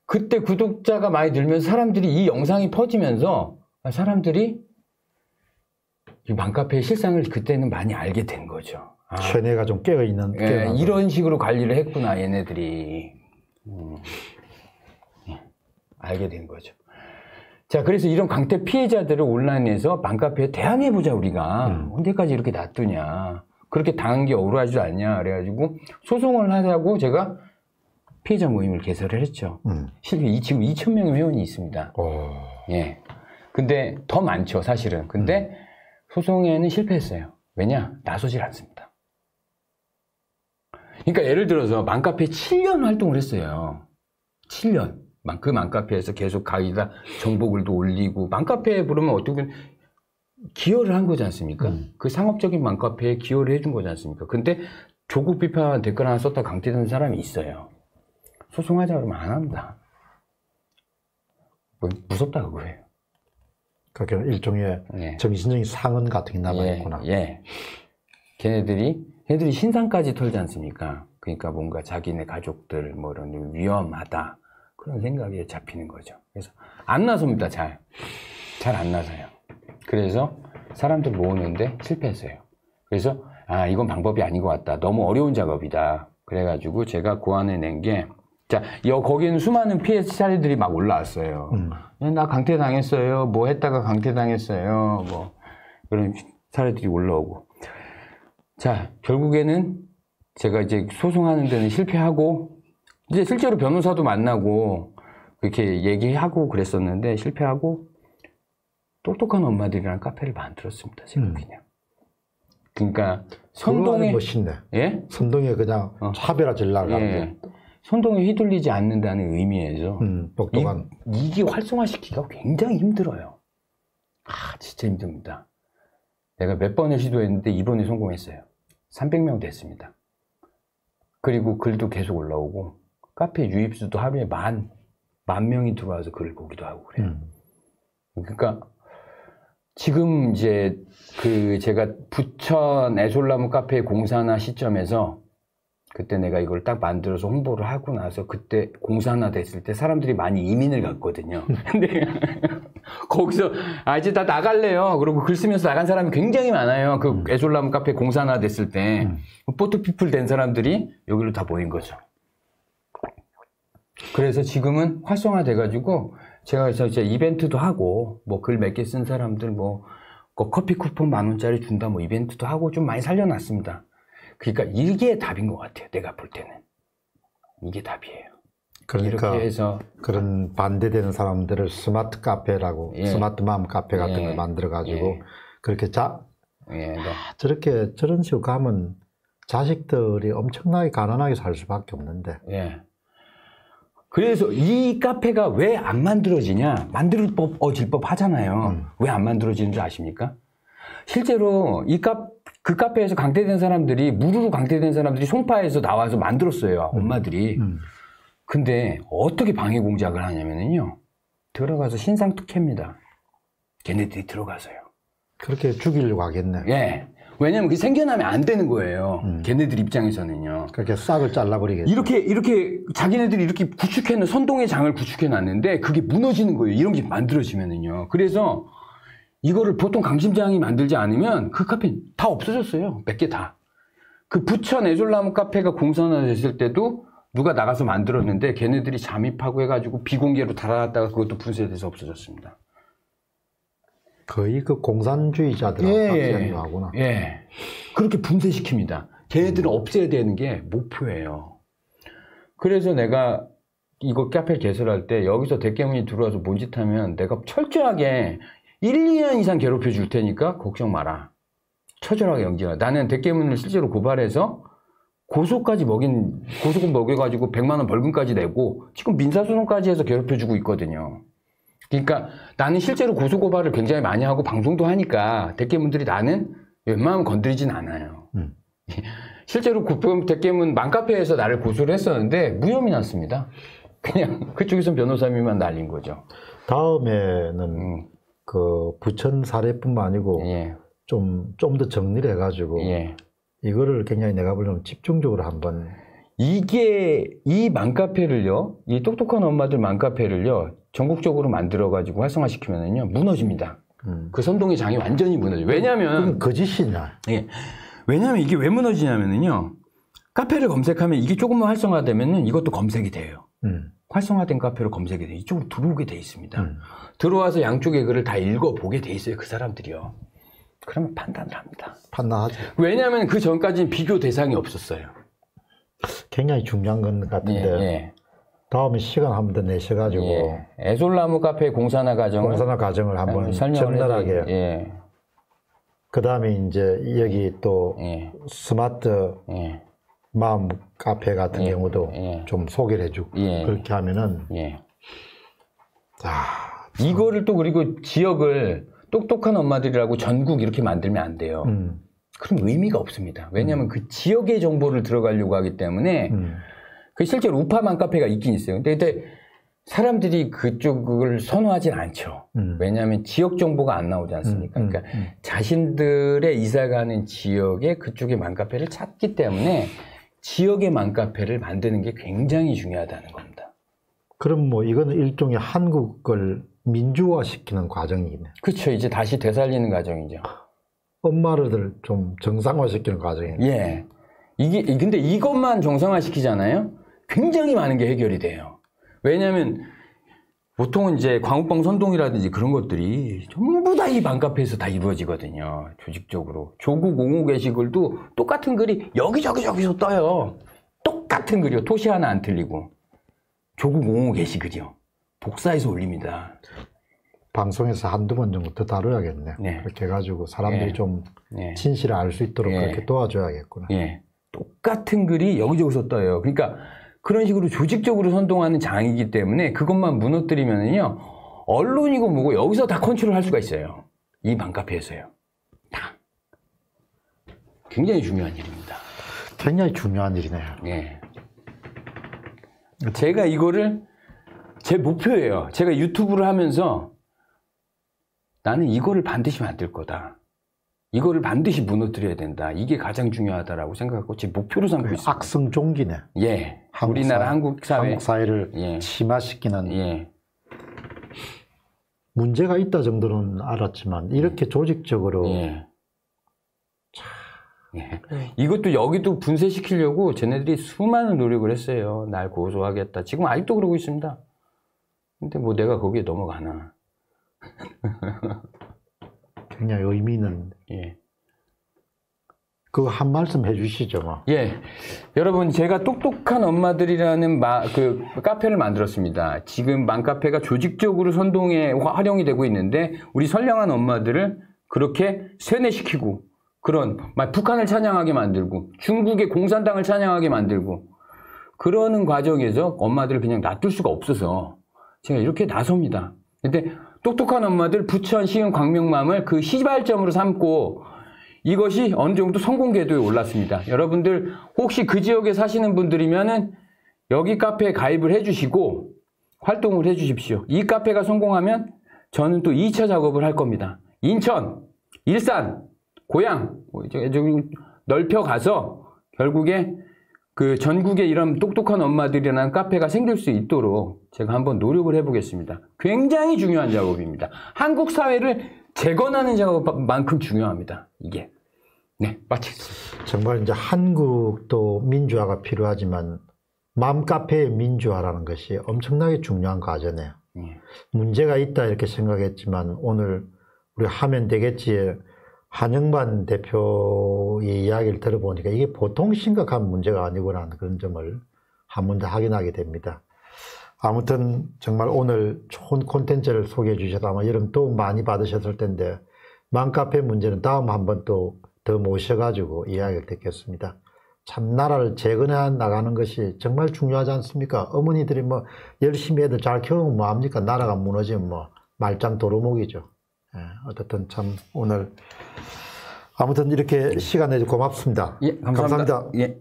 그때 구독자가 많이 늘면서 사람들이 이 영상이 퍼지면서 사람들이 이 맘카페의 실상을 그때는 많이 알게 된 거죠. 아, 쇠뇌가 좀 깨어 있는, 예, 깨어나서. 이런 식으로 관리를 했구나 얘네들이 음, 예, 알게 된 거죠. 자, 그래서 이런 강태 피해자들을 온라인에서 맘카페에 대항해 보자 우리가 음. 언제까지 이렇게 놔두냐. 그렇게 당한 게 억울하지도 않냐 그래가지고 소송을 하자고 제가 피해자 모임을 개설을 했죠. 음. 실제 이 지금 2천 명의 회원이 있습니다. 오. 예. 근데 더 많죠, 사실은. 근데 소송에는 실패했어요. 왜냐? 나서질 않습니다. 그러니까 예를 들어서 맘카페 7년 활동을 했어요. 7년. 맘- 그 맘카페에서 계속 가기다 정보글도 올리고 맘카페에 부르면 어떻게 보면 기여를 한 거지 않습니까? 그 상업적인 맘카페에 기여를 해준 거지 않습니까? 근데 조국 비판 댓글 하나 썼다 강퇴된 사람이 있어요. 소송하자 그러면 안 합니다. 뭐 무섭다 그거예요. 그러니까 일종의 예. 정신적인 상흔 같은 게 남아있구나. 예, 예. 걔네들이 걔네들이 신상까지 털지 않습니까? 그러니까 뭔가 자기네 가족들 뭐 이런 위험하다 그런 생각에 잡히는 거죠. 그래서 안 나섭니다. 잘. 잘 안 나서요. 그래서 사람들 모으는데 실패했어요. 그래서 아 이건 방법이 아닌 것 같다. 너무 어려운 작업이다. 그래가지고 제가 고안해 낸 게 자, 여 거기는 수많은 피해 사례들이 막 올라왔어요. 음. 예, 나 강퇴 당했어요. 뭐 했다가 강퇴 당했어요. 뭐 그런 사례들이 올라오고. 자, 결국에는 제가 이제 소송하는 데는 실패하고 이제 실제로 변호사도 만나고 그렇게 얘기하고 그랬었는데 실패하고 똑똑한 엄마들이라는 카페를 만들었습니다. 제가 음. 그냥. 그러니까 선동에 멋있네. 예? 선동에 그냥 어. 차별화 질라고 하는 예. 선동에 휘둘리지 않는다는 의미에서 음, 똑똑한. 이, 게 활성화시키기가 굉장히 힘들어요. 아, 진짜 힘듭니다. 내가 몇 번을 시도했는데 이번에 성공했어요. 300명 됐습니다. 그리고 글도 계속 올라오고, 카페 유입수도 하루에 만, 만 명이 들어와서 글을 보기도 하고 그래요. 음. 그러니까, 지금 이제 그 제가 부천 애솔나무 카페 공사나 시점에서 그때 내가 이걸 딱 만들어서 홍보를 하고 나서 그때 공사나 됐을 때 사람들이 많이 이민을 갔거든요. 근데 거기서 아 이제 다 나갈래요. 그리고 글 쓰면서 나간 사람이 굉장히 많아요. 그 애솔나무 카페 공사나 됐을 때 포토피플 된 사람들이 여기로 다 모인 거죠. 그래서 지금은 활성화돼가지고 제가 이제 이벤트도 하고 뭐 글 몇 개 쓴 사람들 뭐그 커피 쿠폰 만 원짜리 준다 뭐 이벤트도 하고 좀 많이 살려놨습니다. 그러니까 이게 답인 것 같아요. 내가 볼 때는 이게 답이에요. 그러니까 이렇게 해서 그런 반대되는 사람들을 스마트 카페라고 예. 스마트 맘 카페 같은 예. 걸 만들어 가지고 예. 그렇게 자 예, 네. 저렇게 저런 식으로 가면 자식들이 엄청나게 가난하게 살 수밖에 없는데 예. 그래서 이 카페가 왜 안 만들어지냐? 만들 법, 어질 법 하잖아요. 왜안 만들어지는 줄 아십니까? 실제로 이 카, 그 카페에서 강퇴된 사람들이, 무르르 강퇴된 사람들이 송파에서 나와서 만들었어요. 엄마들이. 음. 근데 어떻게 방해 공작을 하냐면요. 들어가서 신상 특혜입니다. 걔네들이 들어가서요. 그렇게 죽이려고 하겠네. 예. 왜냐면 그게 생겨나면 안 되는 거예요. 걔네들 입장에서는요. 그렇게 싹을 잘라버리겠네. 이렇게 이렇게 자기네들이 이렇게 구축해놓은 선동의 장을 구축해놨는데 그게 무너지는 거예요. 이런 게 만들어지면은요. 그래서 이거를 보통 강심장이 만들지 않으면 그 카페 다 없어졌어요. 몇 개 다. 그 부천 애솔나무 카페가 공산화 됐을 때도 누가 나가서 만들었는데 걔네들이 잠입하고 해가지고 비공개로 달아놨다가 그것도 분쇄돼서 없어졌습니다. 거의 그 공산주의자들하고 같이 하구나. 예. 그렇게 분쇄시킵니다. 걔네들은 없애야 되는 게 목표예요. 그래서 내가 이거 카페를 개설할 때 여기서 대깨문이 들어와서 뭔짓 하면 내가 철저하게 1, 2년 이상 괴롭혀 줄 테니까 걱정 마라. 처절하게 영지하 나는 대깨문을 실제로 고발해서 고소까지 먹인, 고소금 먹여가지고 100만원 벌금까지 내고 지금 민사소송까지 해서 괴롭혀 주고 있거든요. 그러니까 나는 실제로 고소고발을 굉장히 많이 하고 방송도 하니까 대깨문들이 나는 웬만하면 건드리진 않아요. 음. 실제로 국범 대깨문 맘카페에서 나를 고소를 했었는데 무혐의 났습니다. 그냥 그쪽에서 변호사님만 날린 거죠. 다음에는 음, 그 부천 사례뿐만 아니고 예, 좀좀 더 정리를 해가지고 예. 이거를 굉장히 내가 보려면 집중적으로 한번 이게 이 맘카페를요, 이 똑똑한 엄마들 맘카페를요, 전국적으로 만들어가지고 활성화시키면은요, 무너집니다. 음. 그 선동의 장이 완전히 무너져요. 왜냐면, 그럼 거짓이냐? 예. 왜냐면 이게 왜 무너지냐면은요, 카페를 검색하면 이게 조금만 활성화되면은 이것도 검색이 돼요. 음. 활성화된 카페로 검색이 돼. 이쪽으로 들어오게 돼 있습니다. 음. 들어와서 양쪽의 글을 다 읽어보게 돼 있어요. 그 사람들이요. 그러면 판단을 합니다. 판단하죠. 왜냐하면 그 전까지는 비교 대상이 없었어요. 굉장히 중요한 건 예, 같은데 예. 다음에 시간 한 번 더 내셔가지고 예. 애솔나무 카페 공사나 과정을 공사나 과정을 한번 설명을 적나라하게 해드리- 예, 그 다음에 이제 여기 또 예, 스마트 예, 마음 카페 같은 경우도 예. 좀 소개를 해주고 예. 그렇게 하면은 예. 자 이거를 또 그리고 지역을 똑똑한 엄마들이라고 전국 이렇게 만들면 안 돼요. 음, 그럼 의미가 없습니다. 왜냐하면 그 지역의 정보를 들어가려고 하기 때문에 음, 그 실제로 우파만 카페가 있긴 있어요. 근데, 근데 사람들이 그쪽을 선호하진 않죠. 음. 왜냐하면 지역 정보가 안 나오지 않습니까? 음, 음, 그러니까 음. 자신들의 이사 가는 지역에 그쪽의 맘카페를 찾기 때문에 지역의 맘카페를 만드는 게 굉장히 중요하다는 겁니다. 그럼 뭐 이거는 일종의 한국을 민주화시키는 과정이네. 그렇죠. 이제 다시 되살리는 과정이죠. 엄마를 좀 정상화시키는 과정이네. 예. 이게 근데 이것만 정상화 시키잖아요. 굉장히 많은 게 해결이 돼요. 왜냐하면 보통은 이제 광우병 선동이라든지 그런 것들이 전부 다이 맘카페에서 다 이루어지거든요. 조직적으로. 조국 옹호 게시글도 똑같은 글이 여기저기 저기서 떠요. 똑같은 글이요. 토시 하나 안 틀리고. 조국 옹호 게시글이요. 독사해서 올립니다. 방송에서 한두 번 정도 더 다뤄야겠네. 네. 그렇게 해가지고 사람들이 예. 좀 네. 진실을 알 수 있도록 예. 그렇게 도와줘야겠구나. 예. 똑같은 글이 여기저기서 떠요. 그러니까 그런 식으로 조직적으로 선동하는 장이기 때문에 그것만 무너뜨리면은요, 언론이고 뭐고 여기서 다 컨트롤 할 수가 있어요. 이 맘카페에서요. 다. 굉장히 중요한 일입니다. 굉장히 중요한 일이네요. 예. 제가 이거를 제 목표예요. 제가 유튜브를 하면서 나는 이거를 반드시 만들 거다. 이거를 반드시 무너뜨려야 된다. 이게 가장 중요하다라고 생각하고 제 목표로 삼고 있습니다. 악성 종기네. 예. 한국 우리나라 사회, 한국 사회. 한국 사회를 예. 심화시키는 예. 문제가 있다 정도는 알았지만 이렇게 조직적으로 예. 예. 이것도 여기도 분쇄시키려고 쟤네들이 수많은 노력을 했어요. 날 고소하겠다. 지금 아직도 그러고 있습니다. 근데 뭐 내가 거기에 넘어가나. 굉장히 의미 있는 예. 그거 한 말씀 해주시죠. 뭐. 예. 여러분, 제가 똑똑한 엄마들이라는 마, 그 카페를 만들었습니다. 지금 맘카페가 조직적으로 선동에 화- 활용이 되고 있는데, 우리 선량한 엄마들을 그렇게 세뇌시키고, 그런, 막 북한을 찬양하게 만들고, 중국의 공산당을 찬양하게 만들고, 그러는 과정에서 엄마들을 그냥 놔둘 수가 없어서, 제가 이렇게 나섭니다. 근데 똑똑한 엄마들 부천, 시흥, 광명맘을 그 시발점으로 삼고, 이것이 어느 정도 성공 궤도에 올랐습니다. 여러분들 혹시 그 지역에 사시는 분들이면은 여기 카페에 가입을 해주시고 활동을 해주십시오. 이 카페가 성공하면 저는 또 2차 작업을 할 겁니다. 인천, 일산, 고양, 뭐 넓혀 가서 결국에 그 전국에 이런 똑똑한 엄마들이라는 카페가 생길 수 있도록 제가 한번 노력을 해보겠습니다. 굉장히 중요한 작업입니다. 한국 사회를 재건하는 작업만큼 중요합니다. 이게. 네, 마치겠습니다. 정말 이제 한국도 민주화가 필요하지만 맘카페의 민주화라는 것이 엄청나게 중요한 과제네요. 예. 문제가 있다 이렇게 생각했지만 오늘 우리 하면 되겠지에 한영만 대표의 이야기를 들어보니까 이게 보통 심각한 문제가 아니구나 그런 점을 한 번 더 확인하게 됩니다. 아무튼 정말 오늘 좋은 콘텐츠를 소개해 주셔서 아마 여러분 도움 많이 받으셨을 텐데 맘카페 문제는 다음 한번 또 더 모셔가지고 이야기를 듣겠습니다. 참 나라를 재건해 나가는 것이 정말 중요하지 않습니까? 어머니들이 뭐 열심히 애들 잘 키우면 뭐합니까? 나라가 무너지면 뭐 말짱 도루묵이죠. 예, 어쨌든 참 오늘 아무튼 이렇게 시간 내주 고맙습니다. 예, 감사합니다. 감사합니다. 예.